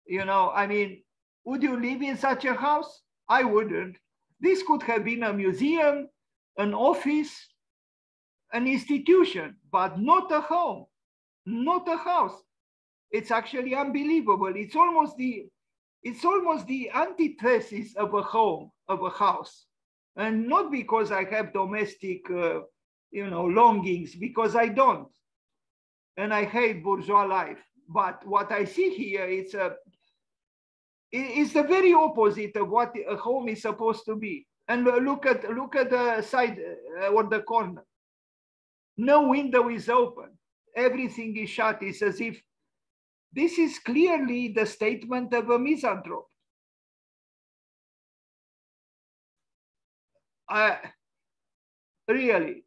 You know, I mean, would you live in such a house? I wouldn't. This could have been a museum, an office, an institution, but not a home, not a house. It's actually unbelievable. It's almost the, it's almost the antithesis of a home, of a house. And not because I have domestic, uh, you know, longings, because I don't. And I hate bourgeois life. But what I see here, it's a, it's the very opposite of what a home is supposed to be. And look at look at the side uh, or the corner. No window is open. Everything is shut. It's as if this is clearly the statement of a misanthrope. Uh, really,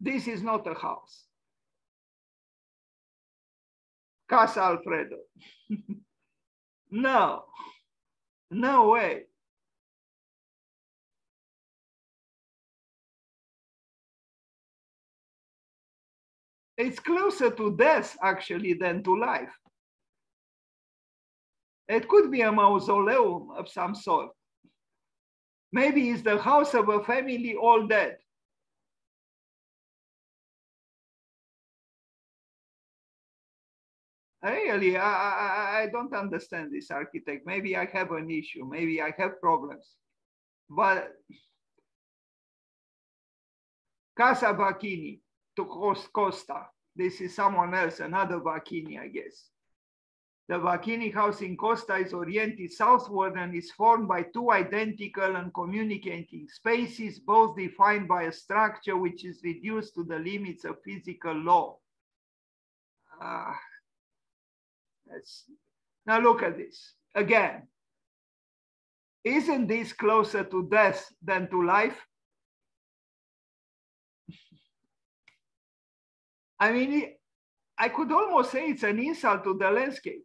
this is not a house. Casa Alfredo. [laughs] no, no way. It's closer to death actually than to life. It could be a mausoleum of some sort. Maybe it's the house of a family all dead. Really, I, I, I don't understand this architect. Maybe I have an issue. Maybe I have problems. But Casa Vacchini, to Costa. This is someone else, another Vacchini, I guess. The Vacchini house in Costa is oriented southward and is formed by two identical and communicating spaces, both defined by a structure which is reduced to the limits of physical law. Uh, now look at this again. Isn't this closer to death than to life? I mean, I could almost say it's an insult to the landscape.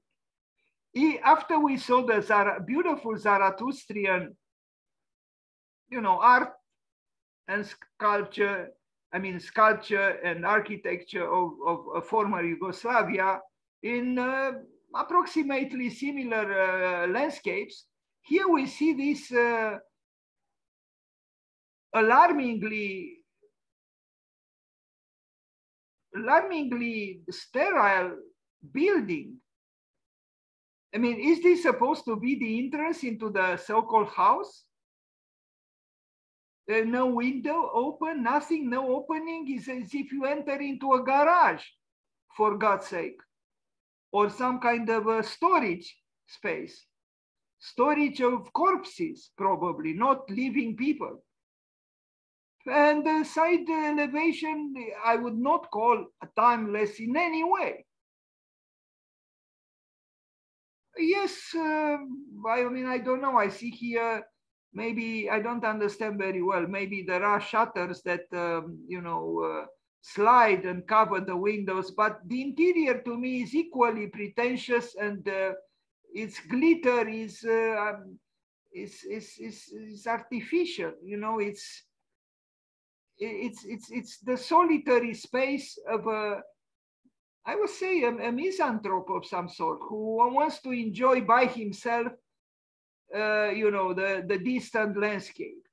He, after we saw the Zara, beautiful Zarathustrian, you know, art and sculpture, I mean, sculpture and architecture of, of, of former Yugoslavia in uh, approximately similar uh, landscapes, here we see this uh, alarmingly alarmingly sterile building. I mean, is this supposed to be the entrance into the so-called house? Uh, no window open, nothing, no opening. It's as if you enter into a garage, for God's sake, or some kind of a storage space. Storage of corpses, probably, not living people. And the side elevation, I would not call a timeless in any way. Yes, uh, I mean, I don't know. I see here, maybe I don't understand very well. Maybe there are shutters that, um, you know, uh, slide and cover the windows, but the interior to me is equally pretentious and uh, its glitter is, uh, um, is, is, is, is artificial. You know, it's, it's it's it's the solitary space of a I would say a, a misanthrope of some sort who wants to enjoy by himself, uh, you know, the the distant landscape.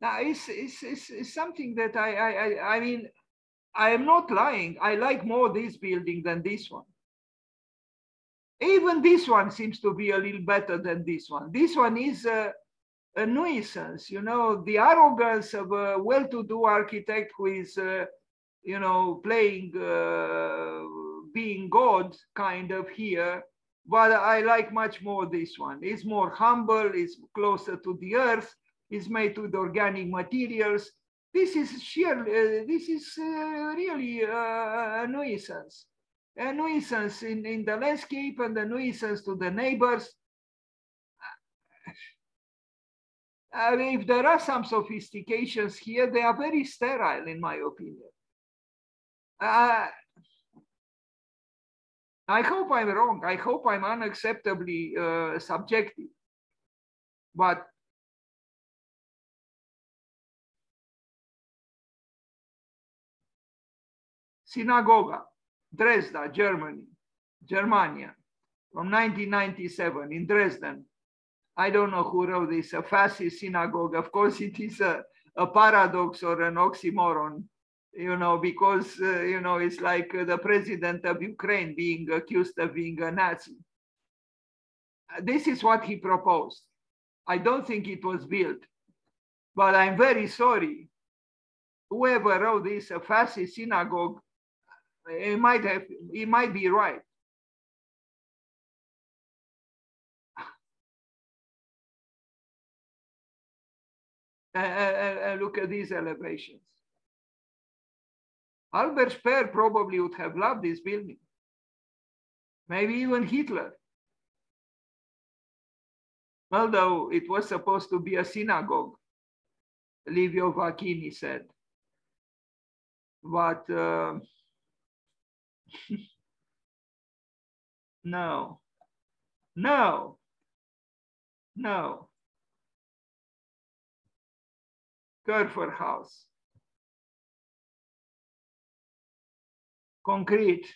Now it's it's, it's, it's something that I, I I I mean I am not lying. I like more this building than this one. Even this one seems to be a little better than this one. This one is uh, a nuisance, you know, the arrogance of a well-to-do architect who is, uh, you know, playing, uh, being God kind of here. But I like much more this one. It's more humble, it's closer to the earth, it's made with organic materials. This is sheer, uh, this is uh, really uh, a nuisance. A nuisance in, in the landscape and a nuisance to the neighbors uh, if there are some sophistications here, they are very sterile, in my opinion. Uh, I hope I'm wrong. I hope I'm unacceptably uh, subjective. But synagoga, Dresda, Germany, Germania, from 1997 in Dresden. I don't know who wrote this, a fascist synagogue. Of course, it is a, a paradox or an oxymoron, you know, because, uh, you know, it's like the president of Ukraine being accused of being a Nazi. this is what he proposed. I don't think it was built, but I'm very sorry. Whoever wrote this, a fascist synagogue, it might have, it might be right. Uh, look at these elevations. Albert Speer probably would have loved this building. Maybe even Hitler. Although it was supposed to be a synagogue, Livio Vacchini said. But uh, [laughs] no, no, no. Körfer House. Concrete.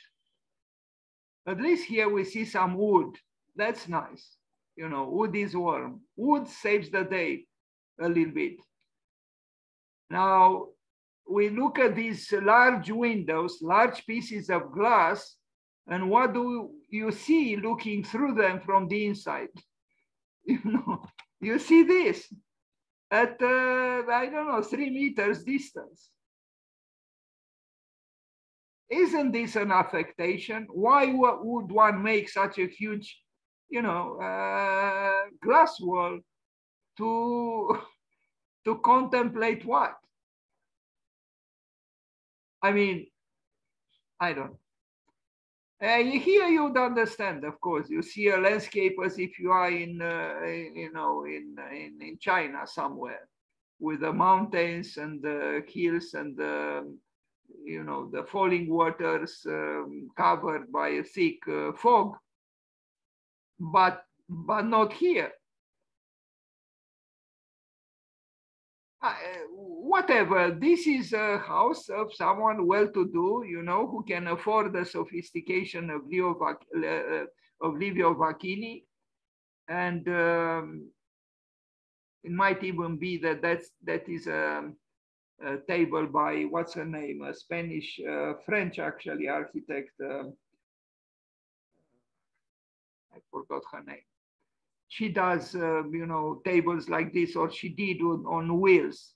At least here we see some wood. That's nice. You know, wood is warm. Wood saves the day a little bit. Now, we look at these large windows, large pieces of glass, and what do you see looking through them from the inside? [laughs] You know, you see this at, uh, I don't know, three meters distance. Isn't this an affectation? Why would one make such a huge, you know, uh, glass wall to, [laughs] to contemplate what? I mean, I don't here you'd understand, of course. You see a landscape as if you are in, uh, you know, in, in, in China somewhere with the mountains and the hills and the, you know, the falling waters um, covered by a thick uh, fog, but, but not here. Whatever, this is a house of someone well-to-do, you know, who can afford the sophistication of Leo, uh, of Livio Vacchini. And um, it might even be that that's, that is a, a table by, what's her name, a Spanish, uh, French actually architect. Uh, I forgot her name she does, uh, you know, tables like this, or she did on, on wheels.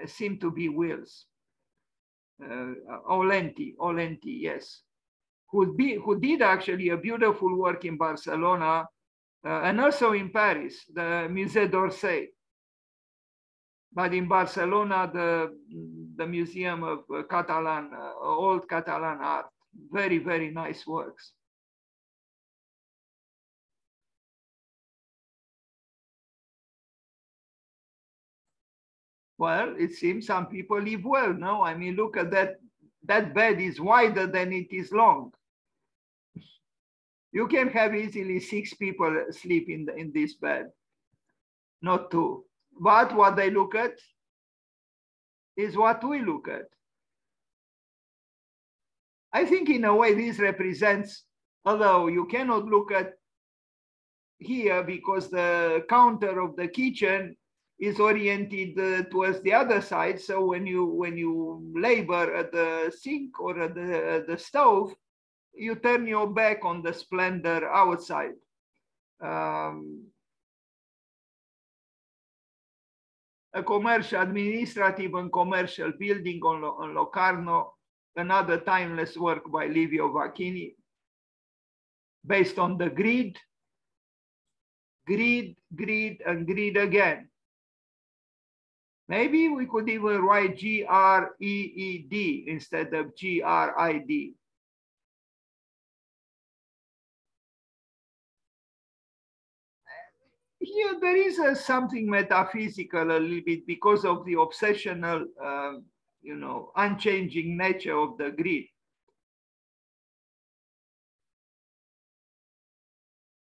There seem to be wheels. Uh, Aulenti, Aulenti, yes, who, be, who did actually a beautiful work in Barcelona uh, and also in Paris, the Musée d'Orsay. But in Barcelona, the, the Museum of Catalan, uh, old Catalan art, very, very nice works. Well, it seems some people live well, no? I mean, look at that. That bed is wider than it is long. You can have easily six people sleep in, the, in this bed, not two. But what they look at is what we look at. I think in a way this represents, although you cannot look at here because the counter of the kitchen is oriented uh, towards the other side. So when you when you labor at the sink or at the, the stove, you turn your back on the splendor outside. Um, a commercial, administrative and commercial building on, on Locarno, another timeless work by Livio Vacchini, based on the grid, grid, grid, and grid again. Maybe we could even write G-R-E-E-D instead of G-R-I-D. Here there is a something metaphysical a little bit because of the obsessional, uh, you know, unchanging nature of the grid.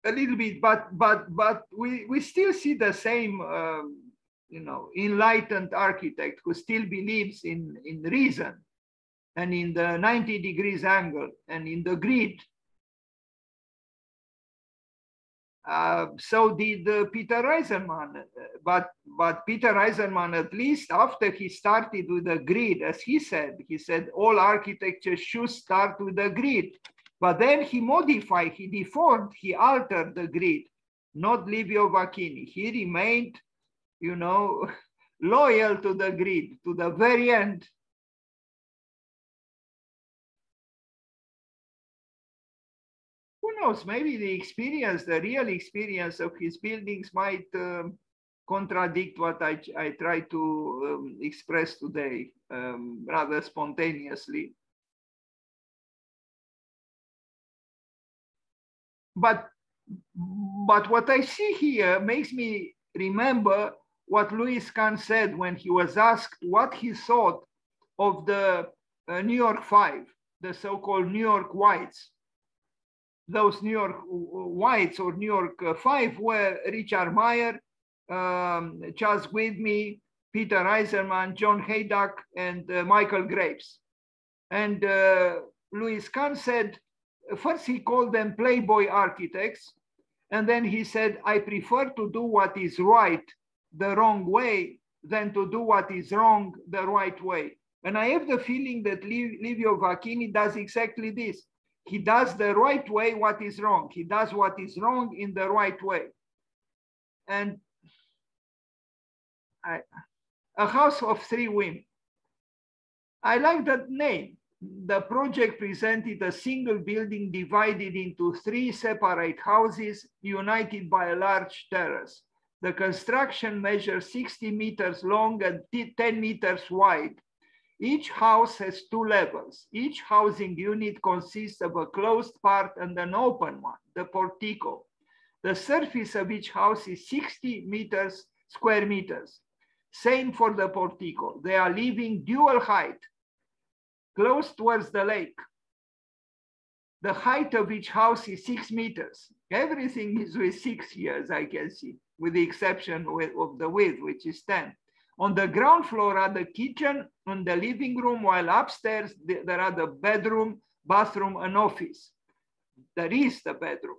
A little bit, but but but we we still see the same um, you know, enlightened architect who still believes in, in reason and in the 90 degrees angle and in the grid. Uh, so did uh, Peter Eisenman, but but Peter Eisenman, at least after he started with the grid, as he said, he said all architecture should start with the grid. But then he modified, he deformed, he altered the grid, not Livio Vacchini. He remained, you know, [laughs] loyal to the grid to the very end. Who knows, maybe the experience, the real experience of his buildings might um, contradict what I, I try to um, express today um, rather spontaneously. But, but what I see here makes me remember what Louis Kahn said when he was asked what he thought of the uh, New York Five, the so-called New York Whites. Those New York Whites or New York uh, Five were Richard Meier, um, Charles Gwathmey, Peter Eisenman, John Hejduk, and uh, Michael Graves. And uh, Louis Kahn said, first he called them playboy architects, and then he said, I prefer to do what is right the wrong way than to do what is wrong the right way. And I have the feeling that Livio Vacchini does exactly this. He does the right way what is wrong. He does what is wrong in the right way. And I, a house of three women. I like that name. The project presented a single building divided into three separate houses united by a large terrace. The construction measures 60 meters long and 10 meters wide. Each house has two levels. Each housing unit consists of a closed part and an open one, the portico. The surface of each house is 60 meters square meters. Same for the portico. They are living dual height, close towards the lake. The height of each house is six meters. Everything is with six years, I can see, with the exception of the width, which is 10. On the ground floor are the kitchen and the living room, while upstairs there are the bedroom, bathroom, and office. There is the bedroom.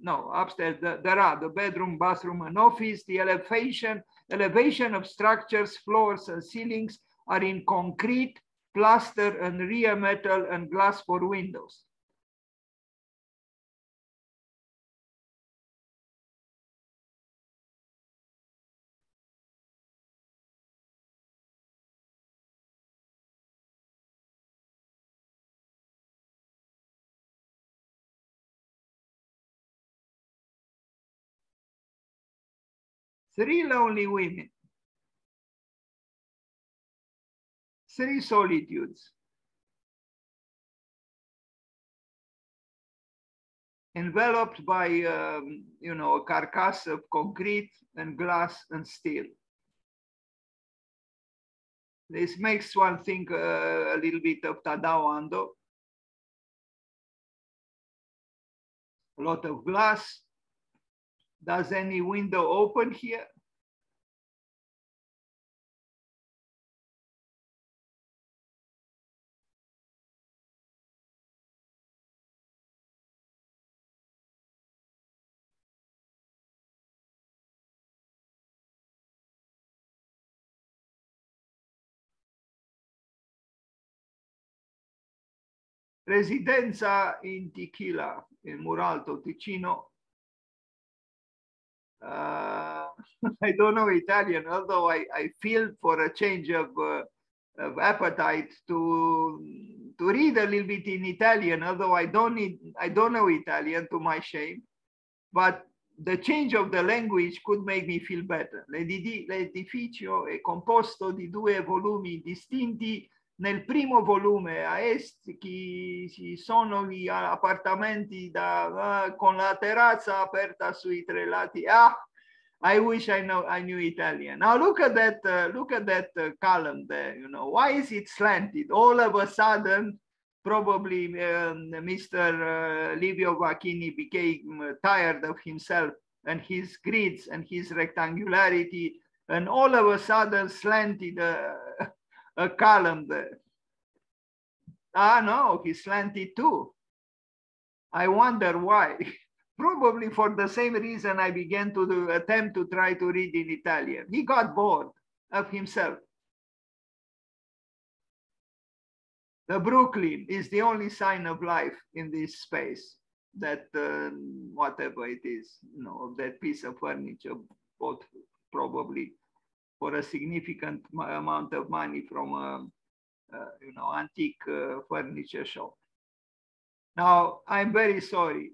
No, upstairs there are the bedroom, bathroom, and office. The elevation Elevation of structures, floors, and ceilings are in concrete, plaster, and rear metal and glass for windows. Three lonely women, three solitudes, enveloped by, um, you know, a carcass of concrete and glass and steel. This makes one think uh, a little bit of Tadao Ando. A lot of glass, does any window open here? Residenza in Tequila, in Muralto, Ticino, [laughs] I don't know Italian, although I, I feel for a change of, uh, of appetite to to read a little bit in Italian, although I don't need I don't know Italian to my shame, but the change of the language could make me feel better. L'edificio è composto di due volumi distinti nel primo volume a est ci sono gli appartamenti da, con la terrazza aperta sui tre lati. Ah, I wish I know I knew Italian. Now look at that uh, look at that uh, column there. You know why is it slanted? All of a sudden, probably um, Mr. Uh, Livio Vacchini became uh, tired of himself and his grids and his rectangularity, and all of a sudden slanted uh, a column there. Ah, no, he slanted too. I wonder why. [laughs] Probably for the same reason I began to do, attempt to try to read in Italian. He got bored of himself. The Brooklyn is the only sign of life in this space that uh, whatever it is, you know, that piece of furniture both probably for a significant amount of money from a, uh, you know, antique uh, furniture shop. Now, I'm very sorry.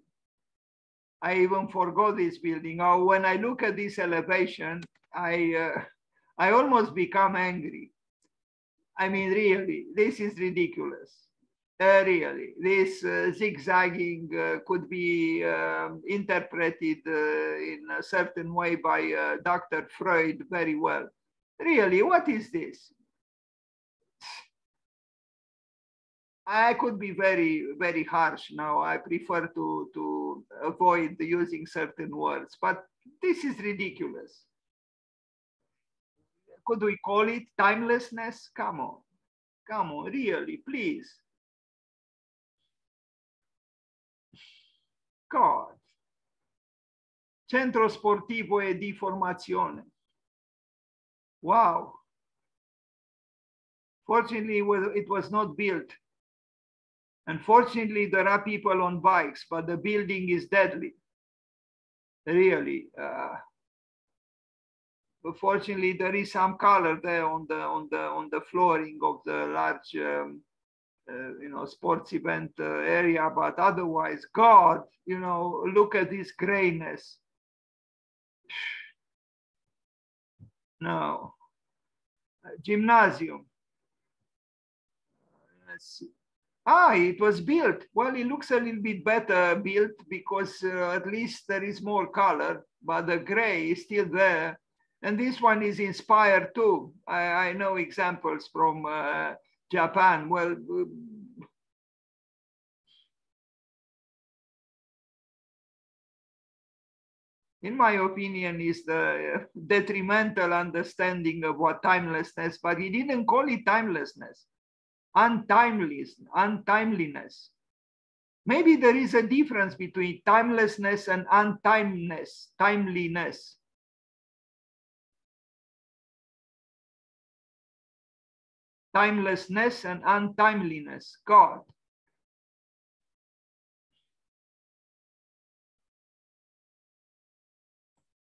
I even forgot this building. Now, when I look at this elevation, I, uh, I almost become angry. I mean, really, this is ridiculous. Uh, really, this uh, zigzagging uh, could be um, interpreted in a certain way by Dr. Freud very well. Really, what is this? I could be very, very harsh now. I prefer to, to avoid using certain words, but this is ridiculous. Could we call it timelessness? Come on, come on, really, please. God. Centro Sportivo e di Formazione. Wow. Fortunately, it was not built. Unfortunately, there are people on bikes, but the building is deadly. Really. Uh, fortunately, there is some color there on the on the on the flooring of the large um, uh, you know, sports event uh, area, but otherwise, God, you know, look at this grayness. [sighs] No. Uh, gymnasium. Let's see. Ah, it was built. Well, it looks a little bit better built because uh, at least there is more color, but the gray is still there. And this one is inspired too. I, I know examples from uh, Japan. Well, uh, in my opinion, is the uh, detrimental understanding of what timelessness, but he didn't call it timelessness, untimeliness, untimeliness. Maybe there is a difference between timelessness and untimeliness, timeliness. Timelessness and untimeliness. God.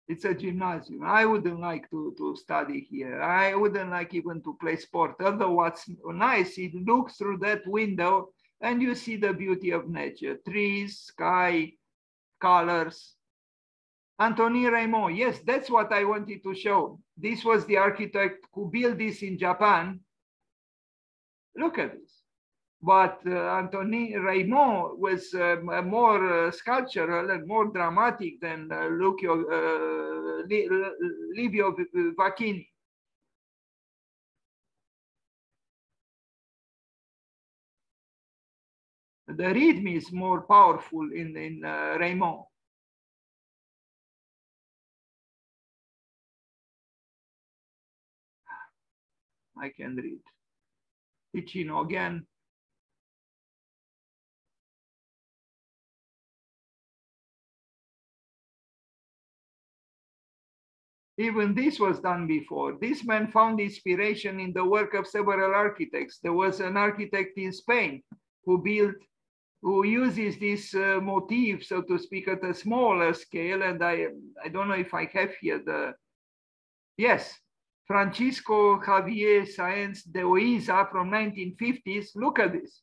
It's a gymnasium. I wouldn't like to, to study here. I wouldn't like even to play sport. Although what's nice, it looks through that window and you see the beauty of nature, trees, sky, colors. Antonin Raymond, yes, that's what I wanted to show. This was the architect who built this in Japan Look at this. But uh, Antonin Raymond was uh, more uh, sculptural and more dramatic than uh, Lucio, uh, Livio Vacchini. The rhythm is more powerful in, in uh, Raymond. I can read. Ticino again. Even this was done before. This man found inspiration in the work of several architects. There was an architect in Spain who built, who uses this uh, motif, so to speak, at a smaller scale. And I, I don't know if I have here the, yes, Francisco Javier Sáenz de Oiza from 1950s. Look at this.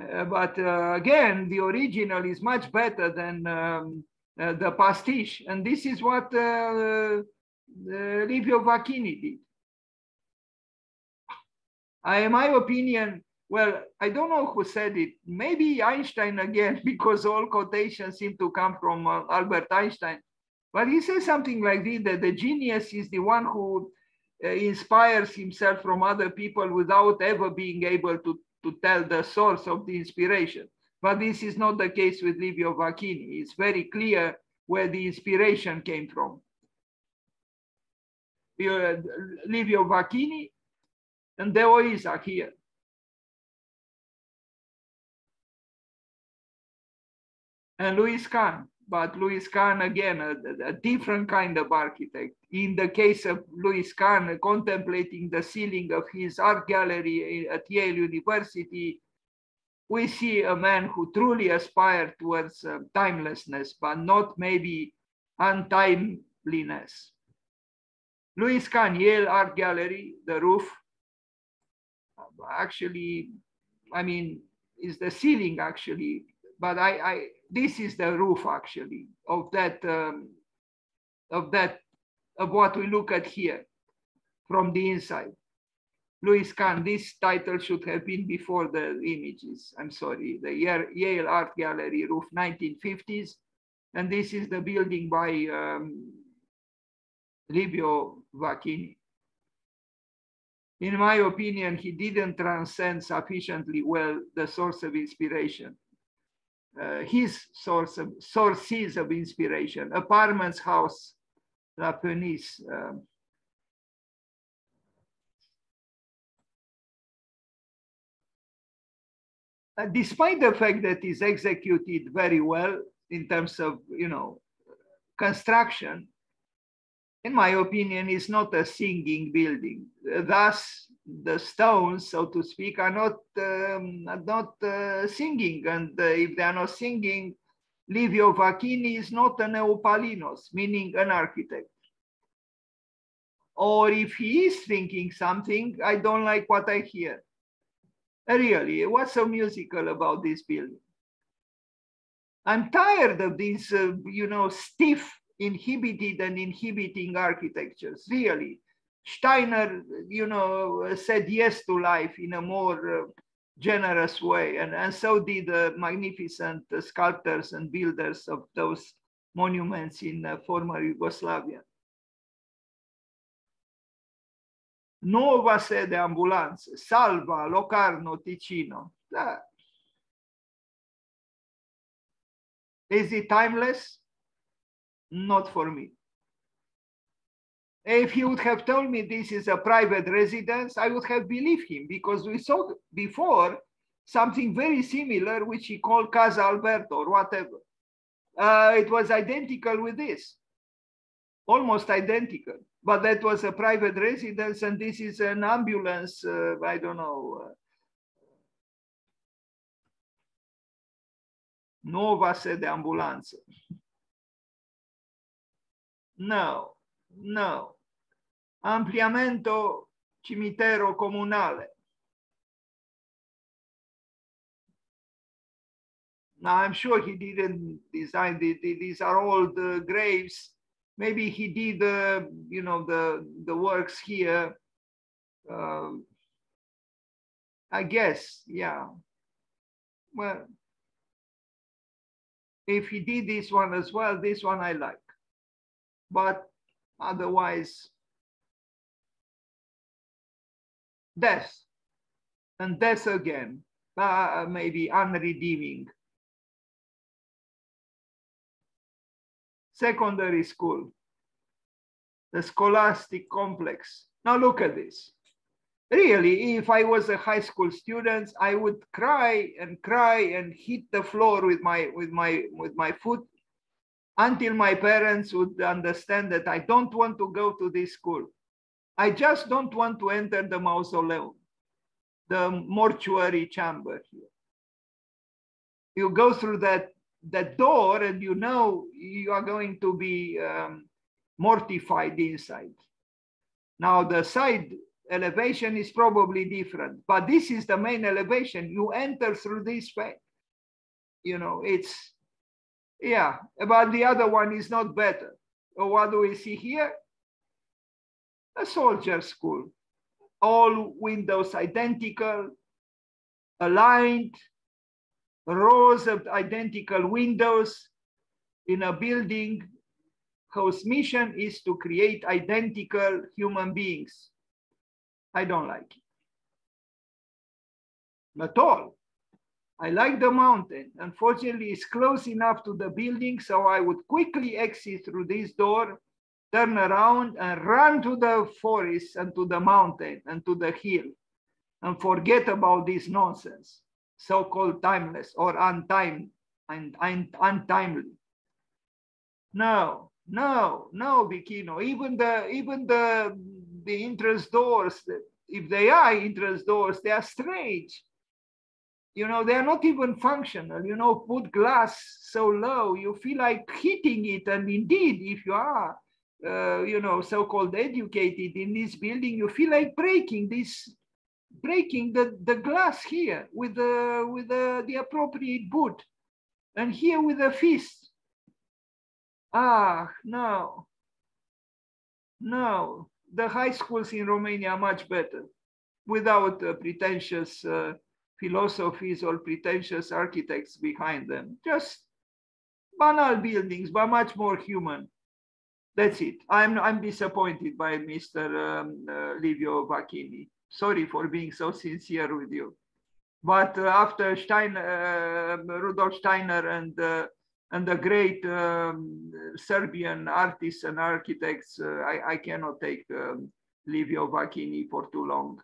Uh, but uh, again, the original is much better than um, uh, the pastiche. And this is what uh, Livio Vacchini did. I, in my opinion, well, I don't know who said it. Maybe Einstein again, [laughs] because all quotations seem to come from uh, Albert Einstein. But he says something like this, that the genius is the one who uh, inspires himself from other people without ever being able to, to tell the source of the inspiration. But this is not the case with Livio Vacchini. It's very clear where the inspiration came from. Livio Vacchini and De Oiza here. And Louis Kahn but Louis Kahn, again, a, a, different kind of architect. In the case of Louis Kahn, contemplating the ceiling of his art gallery at Yale University, we see a man who truly aspired towards uh, timelessness, but not maybe untimeliness. Louis Kahn, Yale Art Gallery, the roof, actually, I mean, is the ceiling actually, but I, I this is the roof actually of that um, of that of what we look at here from the inside. Louis Kahn, this title should have been before the images. I'm sorry, the Yale Art Gallery roof, 1950s. And this is the building by um, Livio Vacchini. In my opinion, he didn't transcend sufficiently well the source of inspiration. Uh, his source of, sources of inspiration, apartments, house, La Penice, um, Uh, despite the fact that it's executed very well in terms of, you know, construction, in my opinion, is not a singing building. Thus, the stones, so to speak, are not um, not uh, singing, and uh, if they are not singing, Livio Vacchini is not an Eupalinos, meaning an architect. Or if he is thinking something, I don't like what I hear. Really, what's so musical about this building? I'm tired of these, uh, you know, stiff, inhibited and inhibiting architectures, really. Steiner, you know, said yes to life in a more uh, generous way, and, and so did the magnificent sculptors and builders of those monuments in uh, former Yugoslavia. nuova sede ambulanze, Salva, Locarno, Ticino. Is it timeless? Not for me. If he would have told me this is a private residence, I would have believed him because we saw before something very similar, which he called Casa Alberto or whatever. Uh, it was identical with this, almost identical but that was a private residence and this is an ambulance, uh, I don't know. Uh, Nova sede ambulanță. [laughs] No, no. Ampliamento cimitero comunale. Now, I'm sure he didn't design the, the, these are all the graves maybe he did uh, you know the the works here uh, i guess yeah well if he did this one as well this one i like but otherwise death and death again uh, maybe unredeeming secondary school, the scholastic complex. Now look at this. Really, if I was a high school student, I would cry and cry and hit the floor with my with my with my foot until my parents would understand that I don't want to go to this school. I just don't want to enter the mausoleum, the mortuary chamber here. You go through that that door and you know you are going to be um, mortified inside. Now the side elevation is probably different, but this is the main elevation. You enter through this way. You know, it's, yeah, but the other one is not better. What do we see here? A soldier school. All windows identical, aligned, rows of identical windows in a building whose mission is to create identical human beings. I don't like it. At all. I like the mountain. Unfortunately, it's close enough to the building, so I would quickly exit through this door, turn around and run to the forest and to the mountain and to the hill and forget about this nonsense so-called timeless or untime and untimely. No, no, no, Bikino. Even the even the the entrance doors, if they are entrance doors, they are strange. You know, they are not even functional. You know, put glass so low, you feel like hitting it. And indeed, if you are, uh, you know, so-called educated in this building, you feel like breaking this, breaking the, the glass here with the with the, the appropriate boot, and here with a fist. Ah, no, no. The high schools in Romania are much better, without uh, pretentious uh, philosophies or pretentious architects behind them. Just banal buildings, but much more human. That's it. I'm, I'm disappointed by Mr. Um, uh, Livio Vacchini. Sorry for being so sincere with you. But uh, after Stein, uh, Rudolf Steiner and, uh, and the great um, Serbian artists and architects, uh, I, I cannot take um, Livio Vacchini for too long.